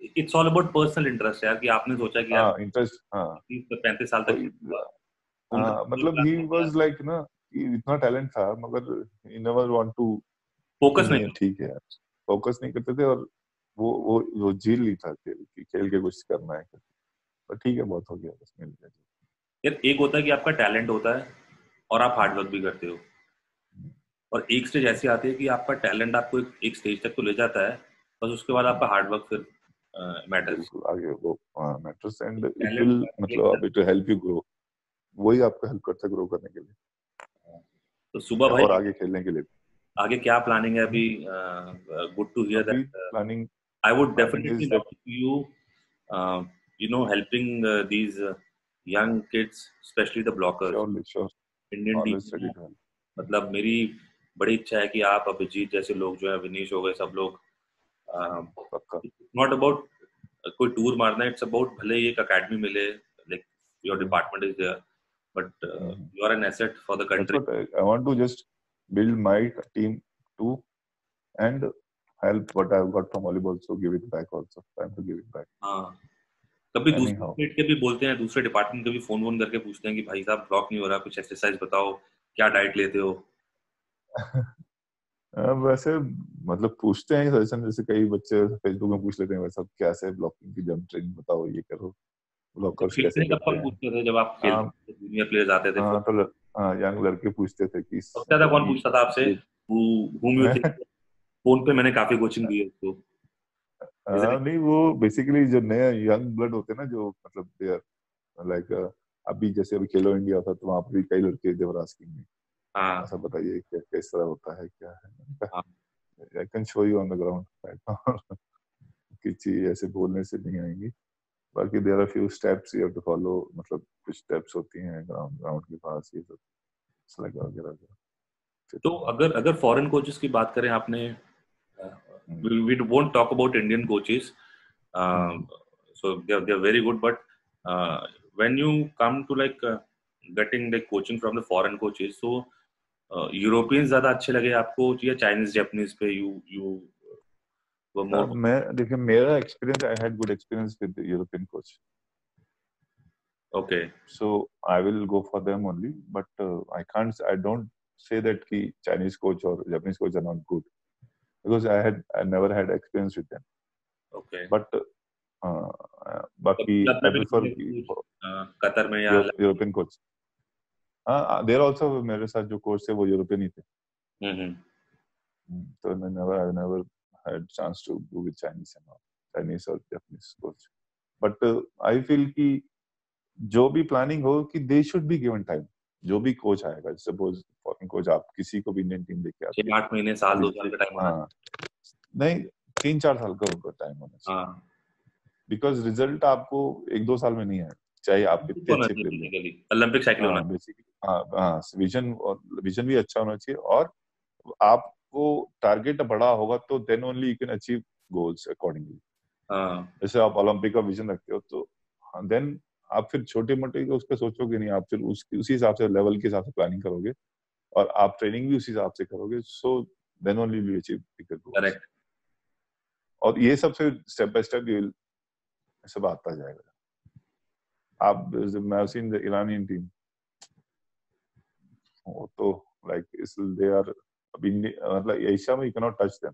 It's all about personal interest यार कि आपने सोचा कि हाँ इंटरेस्ट हाँ। पैंतीस साल तक हाँ मतलब ही? वाज लाइक ना इतना टैलेंट था मगर he never want to focus नहीं ठीक है। फोकस नहीं करते थे और वो वो वो झील नहीं था खेल खेल के कुछ करना है पर ठीक है बहुत हो गया बस मिल गया। यार एक होता है कि आपका टैलेंट होता है और आप हार्ड वर्क भी करते हो। और एक स्टेज ऐसी आती है कि आपका टैलेंट आपको एक, एक स्टेज तक तो ले जाता है बस उसके बाद आपका हार्ड वर्क फिर मैटर्स आगे वो मैटर्स एंड इट विल मतलब इट हेल्प यू ग्रो वही आपको हेल्प करता है ग्रो करने के लिए। तो सुबह भाई। और आगे खेलने के लिए। आगे क्या प्लानिंग है अभी? Good to hear that planning I would definitely you you know helping uh, these uh, young kids especially the blockers. Surely, sure. Indian team मतलब मेरी बड़ी इच्छा है कि आप अभिजीत जैसे लोग जो है विनीश हो गए सब लोग नॉट अबाउट कोई टूर मारना इट्स अबाउट भले ही एक अकेडमी मिले like your department is there but you are an asset for the country I want to just build my team too and help what I've got from volleyball so give it back also. Time to give it back. हाँ। कभी दूसरे state के भी बोलते हैं दूसरे department के भी फ़ोन वोन करके पूछते हैं कि भाई साहब ब्लॉक नहीं हो रहा कुछ एक्सरसाइज बताओ क्या डाइट लेते हो? वैसे मतलब पूछते हैं सजेशन जैसे कई बच्चे फेसबुक में पूछ लेते हैं वैसा कैसे ब्लॉकिंग की जंप ट्रेनिंग बताओ ये करो। ब्लॉकर्स कैसे पूछते थे जब आप जूनियर प्लेयर्स आते थे हाँ तो हाँ यंग लड़के पूछते थे कि सबसे ज़्यादा कौन पूछता था आपसे? हूम यू फ़ोन पे मैंने काफ़ी कोचिंग दी है उसको। हाँ नहीं वो बेसिकली जो नया यंग ब्लड होते हैं ना जो मतलब लाइक अभी जैसे अभी खेलो इंडिया था तो वहाँ पर भी कई लड़के देवर आस्किंग मी हाँ। ऐसा बताइए क्या किस तरह होता है क्या है? I can show you on the ground right किसी ऐसे बोलने से नहीं आएँगी। बाकी there are few steps you have to follow मतलब कुछ स्टेप्स होती हैं ग्राउंड ग्राउंड के पास ये सब स्लैग वगैरह तो अगर अगर फॉरेन कोचेस की बात करें आपने won't talk about Indian coaches. Uh, so they're they're very good, but uh, when you come to like uh, getting the coaching from the foreign coaches so European uh, ज़्यादा अच्छे लगे आपको या Chinese Japanese पे you you uh, मैं देखिए मेरा experience I had good experience with European coach so i will go for them only but uh, i can't i don't say that ki chinese coach or japanese coach are not good because i had i never had experience with them okay but uh, बाकी I prefer Qatar में या coach हाँ देर also मेरे साथ जो coach थे वो European ही थे। तो मैं never I never had chance to do with Chinese and all, Chinese or Japanese coach. But uh, I feel कि जो भी प्लानिंग हो कि they should be given time जो भी कोच आएगा सपोज़ फॉरेन कोच आप किसी को भी इंडियन टीम लेके आते आठ महीने साल दो साल का टाइम हाँ। नहीं तीन चार साल का उनका टाइम होना चाहिए। बिकॉज़ रिज़ल्ट आपको एक दो साल में नहीं है चाहे आप कितने अच्छे प्लेयर ओलंपिक साइकिल होना बेसिकली हाँ हाँ विजन और विजन भी अच्छा होना चाहिए और आपको टारगेट बड़ा होगा तो then only you can achieve goals accordingly जैसे आप ओलंपिक का विजन रखते हो तो देन हाँ, आप फिर छोटे मोटे उसका सोचोगे नहीं आप फिर उस उसी हिसाब से लेवल के हिसाब से प्लानिंग करोगे और आप ट्रेनिंग भी उसी हिसाब से करोगे so then only you achieve correct और ये सब फिर स्टेप बाय स्टेप यू सब आता जाएगा। आप मैं सीन द ईरानियन टीम वो तो दे आर अभी मतलब एशिया में you can not touch them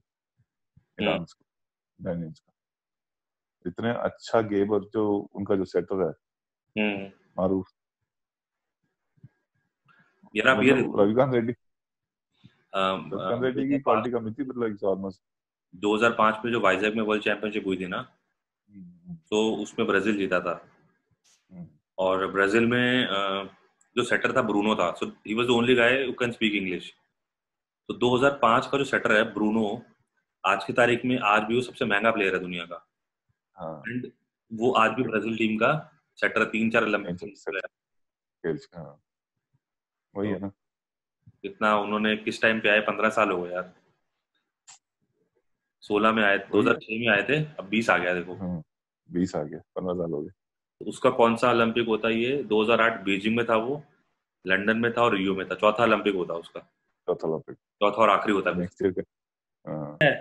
को का. इतने अच्छा गेम जो उनका जो सेटर है मारूफ यार आप ये मतलब रविकांत रेड्डी। रविकांत रेड्डी की क्वालिटी कम थी मतलब ऑलमोस्ट 2005 में जो वाइजैक में वर्ल्ड चैंपियनशिप हुई थी ना हम्म। तो उसमें ब्राज़ील जीता था। और ब्राज़ील में जो सेटर था ब्रूनो था। So he was the only guy who can speak English तो 2005 का जो सेटर है ब्रूनो आज की तारीख में आज भी वो सबसे महँगा प्लेयर है दुनिया का। हाँ. एंड वो आज भी ब्राज़ील टीम का सेटर तीन चार हाँ। वही है ना। इतना उन्होंने किस टाइम पे आए? पंद्रह साल हो गए यार। सोलह में आए दो हज़ार छह में आए थे अब बीस आ गया देखो। हाँ, बीस आ गया पंद्रह साल हो गए। तो उसका कौन सा ओलंपिक होता है ये? 2008 बीजिंग में था वो लंदन में था और रियो में था। चौथा ओलंपिक होता उसका। चौथा ओलंपिक चौथा और आखिरी होता है।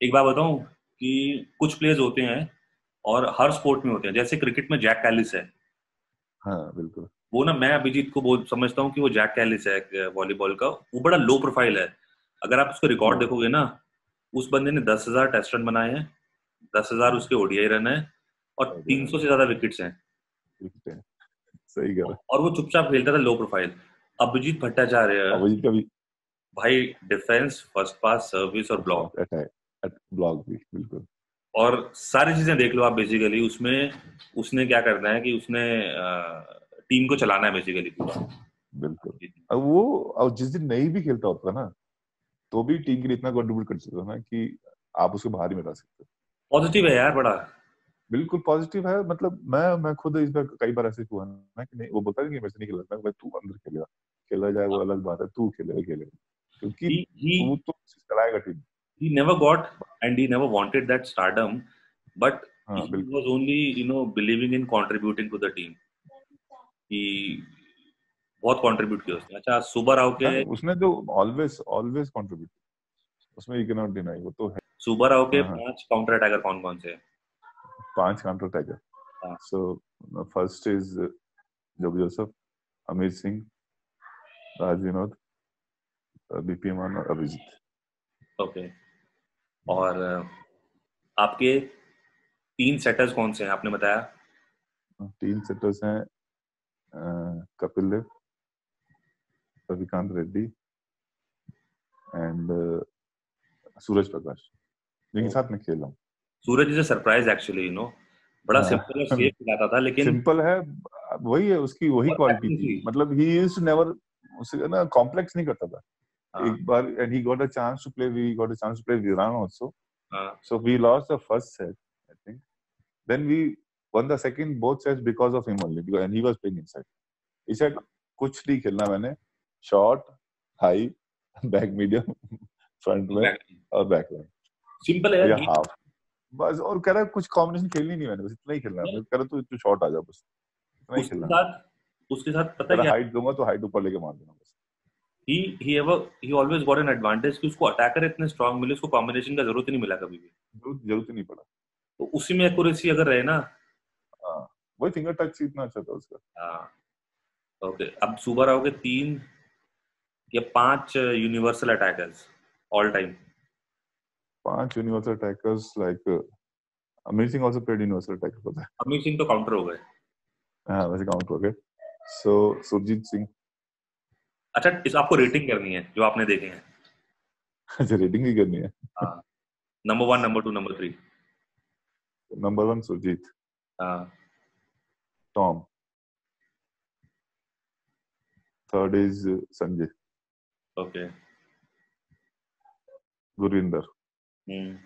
एक बात बताऊँ कि कुछ प्लेयर्स होते हैं और हर स्पोर्ट में होते हैं। जैसे क्रिकेट में जैक कैलिस है। हाँ बिल्कुल। वो ना मैं अभिजीत को बहुत समझता हूँ कि वो जैक कैलिस है वॉलीबॉल का। वो बड़ा लो प्रोफ़ाइल है। अगर आप उसका रिकॉर्ड हाँ। देखोगे ना उस बंदे ने दस हज़ार टेस्ट रन बनाए हैं। दस हज़ार उसके ओडीआई रन है। और तीन सौ से ज़्यादा विकेट्स हैं। सही कह और वो चुपचाप खेलता था लो प्रोफ़ाइल अभिजीत भट्टाचार्य। अभिजीत का भी भाई डिफेंस फ़र्स्ट पास सर्विस और ब्लॉक ब्लॉक भी बिल्कुल। और सारी चीज़ें देख लो आप बेसिकली उसमें उसने क्या करना है कि उसने टीम को चलाना है बेसिकली पूरा। बिल्कुल। वो और जिस दिन नहीं भी खेलता होता ना तो भी टीम के लिए इतना कंट्रीब्यूट कर सकता ना कि आप उसको बाहर ही मिला सकते पॉजिटिव है यार बड़ा। बिल्कुल पॉजिटिव है। मतलब मैं मैं खुद इस बार कई बार ऐसे हुआ ना कि नहीं वो बोलता है कि मैं नहीं खेला मैं तू अंदर खेलेगा खेला जाए वो अलग बात है तू खेलेगा खेलेगा। क्योंकि तू तो चलाएगा team he never got and he never wanted that stardom but हाँ, he was only you know believing in contributing to the team. He बहुत कंट्रीब्यूट किया उसने। अच्छा सुबह राव के हाँ, उसने तो ऑलवेज ऑलवेज कंट्रीब्यूट उसमें यू कैन नॉट डिनाई वो तो है। सुबह राव के हाँ, पाँच काउंटर अटैकर कौन कौन से पाँच counter attacker so first is जोग जोसफ अमित सिंह राज विनोद बीपीएम और अभिजीत ओके और आपके तीन सेटर्स कौन से हैं? आपने बताया। तीन सेटर्स हैं कपिल देव रविकांत रेड्डी एंड सूरज प्रकाश जिनके साथ मैं खेल रहा हूँ। Suraj is a surprise actually you know बड़ा सिंपल और सेफ़ खिलाता था लेकिन सिंपल है वही है उसकी वही क्वालिटी थी मतलब ही इज़ नेवर उसे ना कॉम्प्लेक्स नहीं करता था एक बार got a chance to play we got a chance to play with Iran also uh, so we lost the first set I think then we won the second both sets because of him only because and he was playing inside he said कुछ नहीं खेलना मैंने short high back medium front में और back line simple है half बस और कह रहा है कुछ कॉम्बिनेशन खेलनी नहीं मैंने बस इतना ही खेलना है। कह रहा तू तू शॉर्ट आ जा बस उसके साथ उसके साथ पता है हाइट दूँगा तो हाइट ऊपर लेके मार देना बस। He he ever he always got an advantage कि उसको अटैकर इतने स्ट्रांग मिले उसको कॉम्बिनेशन का ज़रूरत ही नहीं मिला कभी भी। ज़रूरत ज़रूरत ही नहीं पड़ा। तो उसी में एक्यूरेसी अगर रहे ना। हाँ वही फिंगर टच इतना अच्छा था उसका। हाँ। ओके अब सुबह आओगे तीन या पाँच यूनिवर्सल अटैकर्स ऑल टाइम पाँच universal attackers like amazing also played universal attacker पता है अमेजिंग तो काउंटर हो गए। हाँ वैसे काउंटर हो गए। सो सुरजीत सिंह अच्छा इस आपको रेटिंग करनी है जो आपने देखे हैं। अच्छा रेटिंग ही करनी है। Number one number two number three number one Surjit हाँ। Tom third is Sanjay okay Gurinder hmm.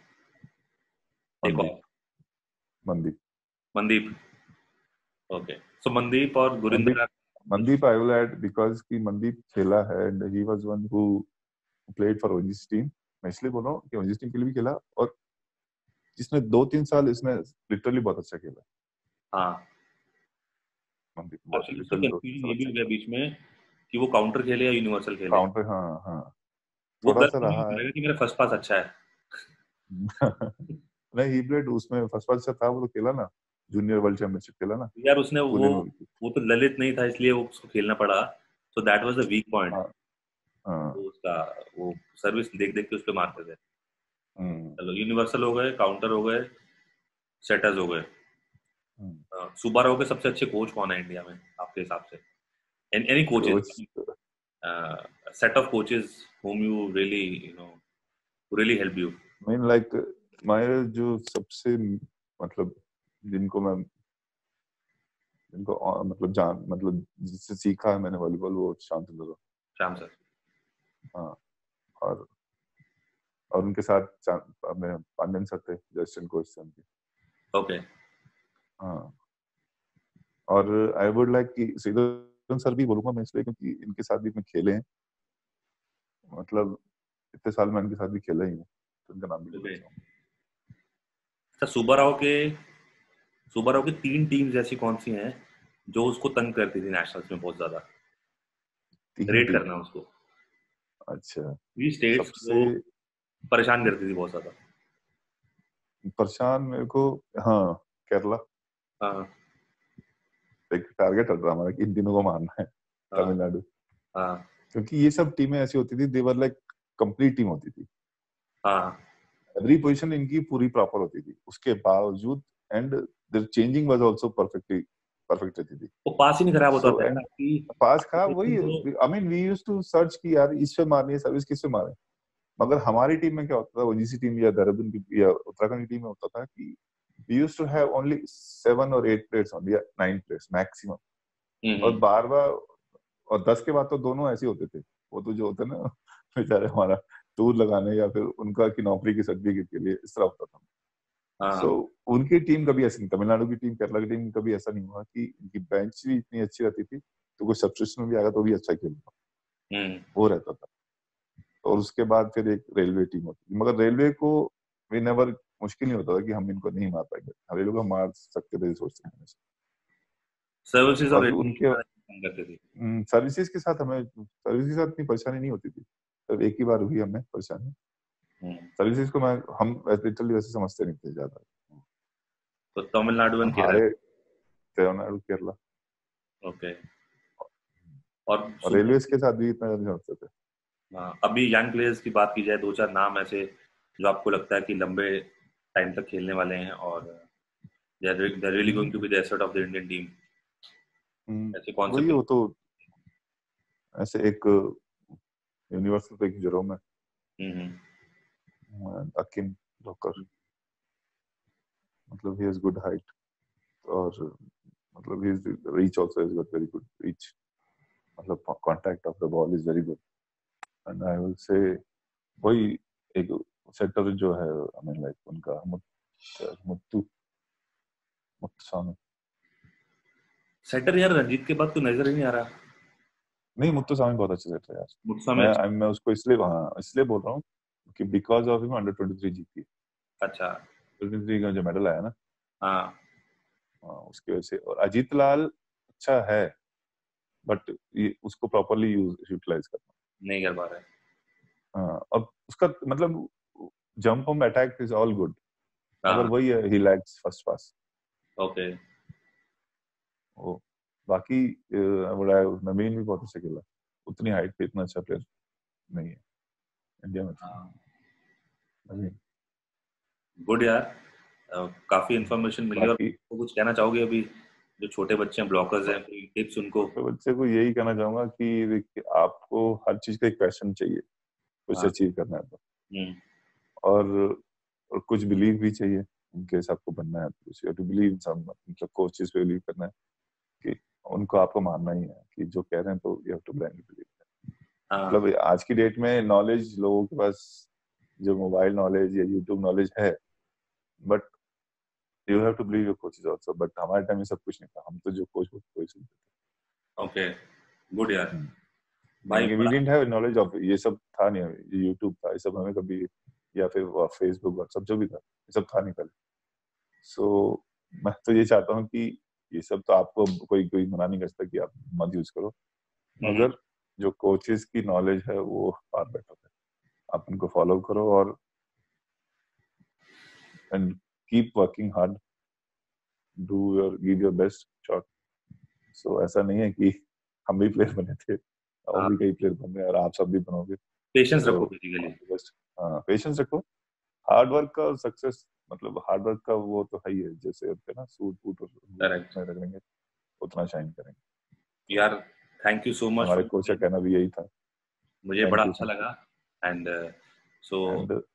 Mandeep Mandeep okay. So Mandeep और Gurinder Mandeep I will add because कि Mandeep खेला है and he was one who played for Orange team. मैं इसलिए बोल रहा हूँ कि ओरेंज टीम के लिए भी खेला और जिसने दो तीन साल इसमें लिटरली बहुत अच्छा खेला। हाँ। हो बीच में कि वो काउंटर खेले या यूनिवर्सल खेले। काउंटर हाँ हाँ। थोड़ा सा रहा है। कि मेरा फ़र्स्ट पास अच्छा है। नहीं ही प्लेड उसमें फ़र्स्ट पास अच्छा था वो तो खेला ना जूनियर वर्ल्ड चैंपियनशिप खेला ना यार उसने वो वो तो ललित नहीं था इसलिए वो उसको खेलना पड़ा। तो that was the weak point तो उसका वो सर्विस देख देख के उस पे मारते थे। हम्म। चलो यूनिवर्सल हो गए काउंटर हो गए सेटर्स हो गए। सुबार हो गए सबसे अच्छे कोच कौन है इंडिया में आपके हिसाब से? Any coaches set of coaches whom you really you know really help you Mean like my जो सबसे मतलब जिनको मैं जिनको मतलब जान मतलब जिससे सीखा है मैंने वॉलीबॉल वो श्याम चंद्र श्याम सर। हाँ और और उनके साथ अपने पांडन सर थे जस्टिन कोच थे। उनके ओके। हाँ और आई वुड लाइक कि श्रीधरन सर भी बोलूँगा मैं इसलिए क्योंकि इनके साथ भी मैं खेले हैं। मतलब इतने साल में इनके साथ भी खेला ही हूँ। इनका नाम भी. अच्छा सुबह के सुबह की तीन टीम्स ऐसी कौन सी हैं जो उसको तंग करती थी नेशनल्स में बहुत ज़्यादा? रेट करना उसको। अच्छा। ये स्टेट्स सबसे परेशान करती थी बहुत ज़्यादा। परेशान मेरे को हाँ केरला। हाँ। एक टारगेट रहा हमारा कि इन तीनों को मारना है हाँ। तमिलनाडु। हाँ। क्योंकि ये सब टीमें ऐसी होती थी देवर लाइक कंप्लीट टीम होती थी। एवरी पोजीशन इनकी पूरी प्रॉपर होती थी। उसके बावजूद and there changing was also perfectly perfect रहती थी। वो पास ही नहीं खराब होता so, था ना कि पास खराब वही I mean we used to search कि यार इस पे मारनी है सर्विस किस पे मारे। मगर हमारी टीम में क्या होता था? ओजीसी टीम या देहरादून की या उत्तराखंड की टीम में होता था कि we used to have only seven और एट प्लेयर्स ओनली या नाइन प्लेयर्स मैक्सिमम और बार बार और दस के बाद तो दोनों ऐसे होते थे। वो तो जो होता ना बेचारे हमारा। टूर लगाने या फिर उनका की नौकरी की सर्टिफिकेट के लिए इस तरह होता था। सो हाँ। so, उनकी टीम कभी ऐसी नहीं तमिलनाडु की टीम केरला की टीम कभी ऐसा नहीं हुआ कि इनकी बेंच भी इतनी अच्छी रहती थी तो कोई सब्सिट्यूशन में भी आएगा तो भी अच्छा खेलता हम्म। वो रहता था। और उसके बाद फिर एक रेलवे टीम होती थी। मगर रेलवे को वी नेवर मुश्किल नहीं होता था कि हम इनको नहीं मार पाएँगे। रेलवे को मार सकते थे सोचते हैं सर्विसेज़ और उनके सर्विसेज़ के साथ हमें सर्विस के साथ इतनी परेशानी नहीं होती थी। सिर्फ़ एक ही बार हुई हमें परेशानी। सर्विसेज़ को मैं हम लिटरली वैसे समझते नहीं थे ज़्यादा। तो तमिलनाडु एंड केरला तमिलनाडु केरला। ओके और और रेलवे के साथ भी इतना नहीं समझते थे। हाँ अभी यंग प्लेयर्स की बात की जाए दो चार नाम ऐसे जो आपको लगता है कि लंबे टाइम तक खेलने वाले हैं और they are really going to be the asset of the Indian team ऐसे कौन से वो तो ऐसे एक यूनिवर्सल पे एक जेरोम है हम्म अकिन लॉकर। मतलब ही हैज़ गुड हाइट और मतलब he is reach also has got very good reach मतलब contact of the ball is very good and I will say वही एक सेटर जो है आई मीन लाइक उनका मुत्तु मुत्तु सेटर यार रंजीत के बाद तो नज़र ही नहीं आ रहा। नहीं मुत्तु स्वामी बहुत अच्छे सेटर है यार। मैं, अच्छा। मैं उसको इसलिए हाँ इसलिए बोल रहा हूँ कि बिकॉज़ ऑफ़ हिम अंडर 23 जीती अच्छा। 23 का जो मेडल आया ना। हाँ। हाँ उसकी वजह से। और अजीत लाल अच्छा है बट ये उसको प्रॉपरली यूटिलाइज करना। नहीं कर पा रहे हाँ। अब उसका मतलब jump on attack is all good अगर वही है he lags first pass okay oh बाकी बड़ा नवीन भी बहुत अच्छा खेला। उतनी हाइट पे इतना अच्छा प्लेयर नहीं है इंडिया में हाँ। गुड यार। अ, काफ़ी इंफॉर्मेशन मिली और तो कुछ कहना चाहोगे अभी? जो छोटे बच्चे हैं ब्लॉकर्स हैं टिप्स उनको? तो बच्चे को यही कहना चाहूँगा कि देखिए आपको हर चीज़ का एक पैशन चाहिए कुछ हाँ। अचीव करना है तो। हम्म, और, और कुछ बिलीव भी चाहिए इनकेस आपको बनना है तो बिलीव सम मतलब कोचेस पे बिलीव करना है कि उनको आपको मानना ही है कि जो कह रहे हैं तो you have to blindly believe मतलब आज की डेट में नॉलेज लोगों के पास जो मोबाइल नॉलेज या यूट्यूब नॉलेज है but you have to believe your coaches also but हमारे टाइम में सब कुछ नहीं था। हम तो जो कोच बोलते वही सुनते ओके गुड यार। भाई we didn't have knowledge of ये सब था नहीं ये यूट्यूब था ये सब हमें कभी या फिर फेसबुक व्हाट्सएप जो भी था ये सब था नहीं पहले सो मैं तो ये चाहता हूँ कि ये सब तो आपको कोई कोई मना नहीं कर सकता कि आप मत यूज़ करो। हम्म, मगर जो कोचेस की नॉलेज है वो फार बेटर है। आप उनको फॉलो करो और and keep working hard do your give your best shot so ऐसा नहीं है कि हम भी प्लेयर बने थे और हाँ। भी कई प्लेयर बन रहे और आप सब भी बनोगे। पेशेंस रखो बेसिकली हाँ पेशेंस रखो। हार्ड वर्क का सक्सेस मतलब हार्ड वर्क का वो तो है ही है जैसे होते ना सूट. में रखेंगे उतना शाइन करेंगे। यार थैंक यू सो मच हमारे कोच का कहना भी यही था। मुझे Thank बड़ा अच्छा लगा and so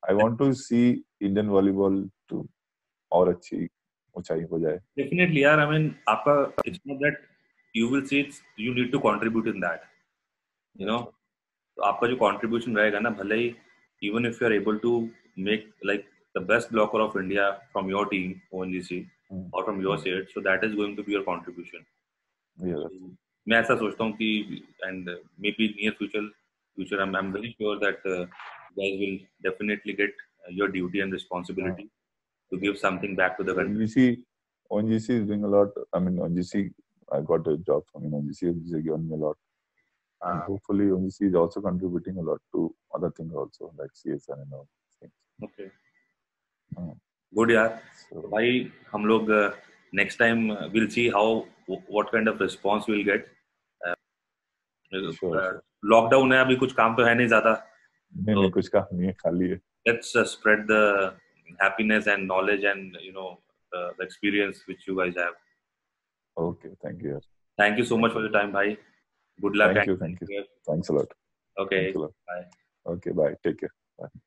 I want to see Indian volleyball too और अच्छी ऊंचाई हो जाए। डेफिनेटली यार आई मीन आपका it's not that you will see it's you need to contribute in that you know तो आपका जो कंट्रीब्यूशन रहेगा ना भले ही even if you are able to make like The best blocker of India from your team ONGC hmm, और from your set so that is going to be your contribution yes. मैं ऐसा सोचता हूँ कि and maybe near future future I am very sure that guys will definitely get uh, your duty and responsibility to give something back to the country. ONGC, ONGC is doing a lot. I mean, ONGC, I got a job from ONGC. ONGC has given me a lot. And Uh, hopefully, ONGC is also contributing a lot to other things also, like CSN and all things. okay. Good यार भाई हम लोग next time will see how what kind of response will get lockdown है अभी कुछ काम तो है नहीं ज़्यादा। नहीं, नहीं कुछ काम नहीं है खाली है। Let's spread the happiness and knowledge and you know the experience which you guys have okay thank you thank you so much for your time भाई good luck thank you thank you thanks a lot okay bye okay bye take care bye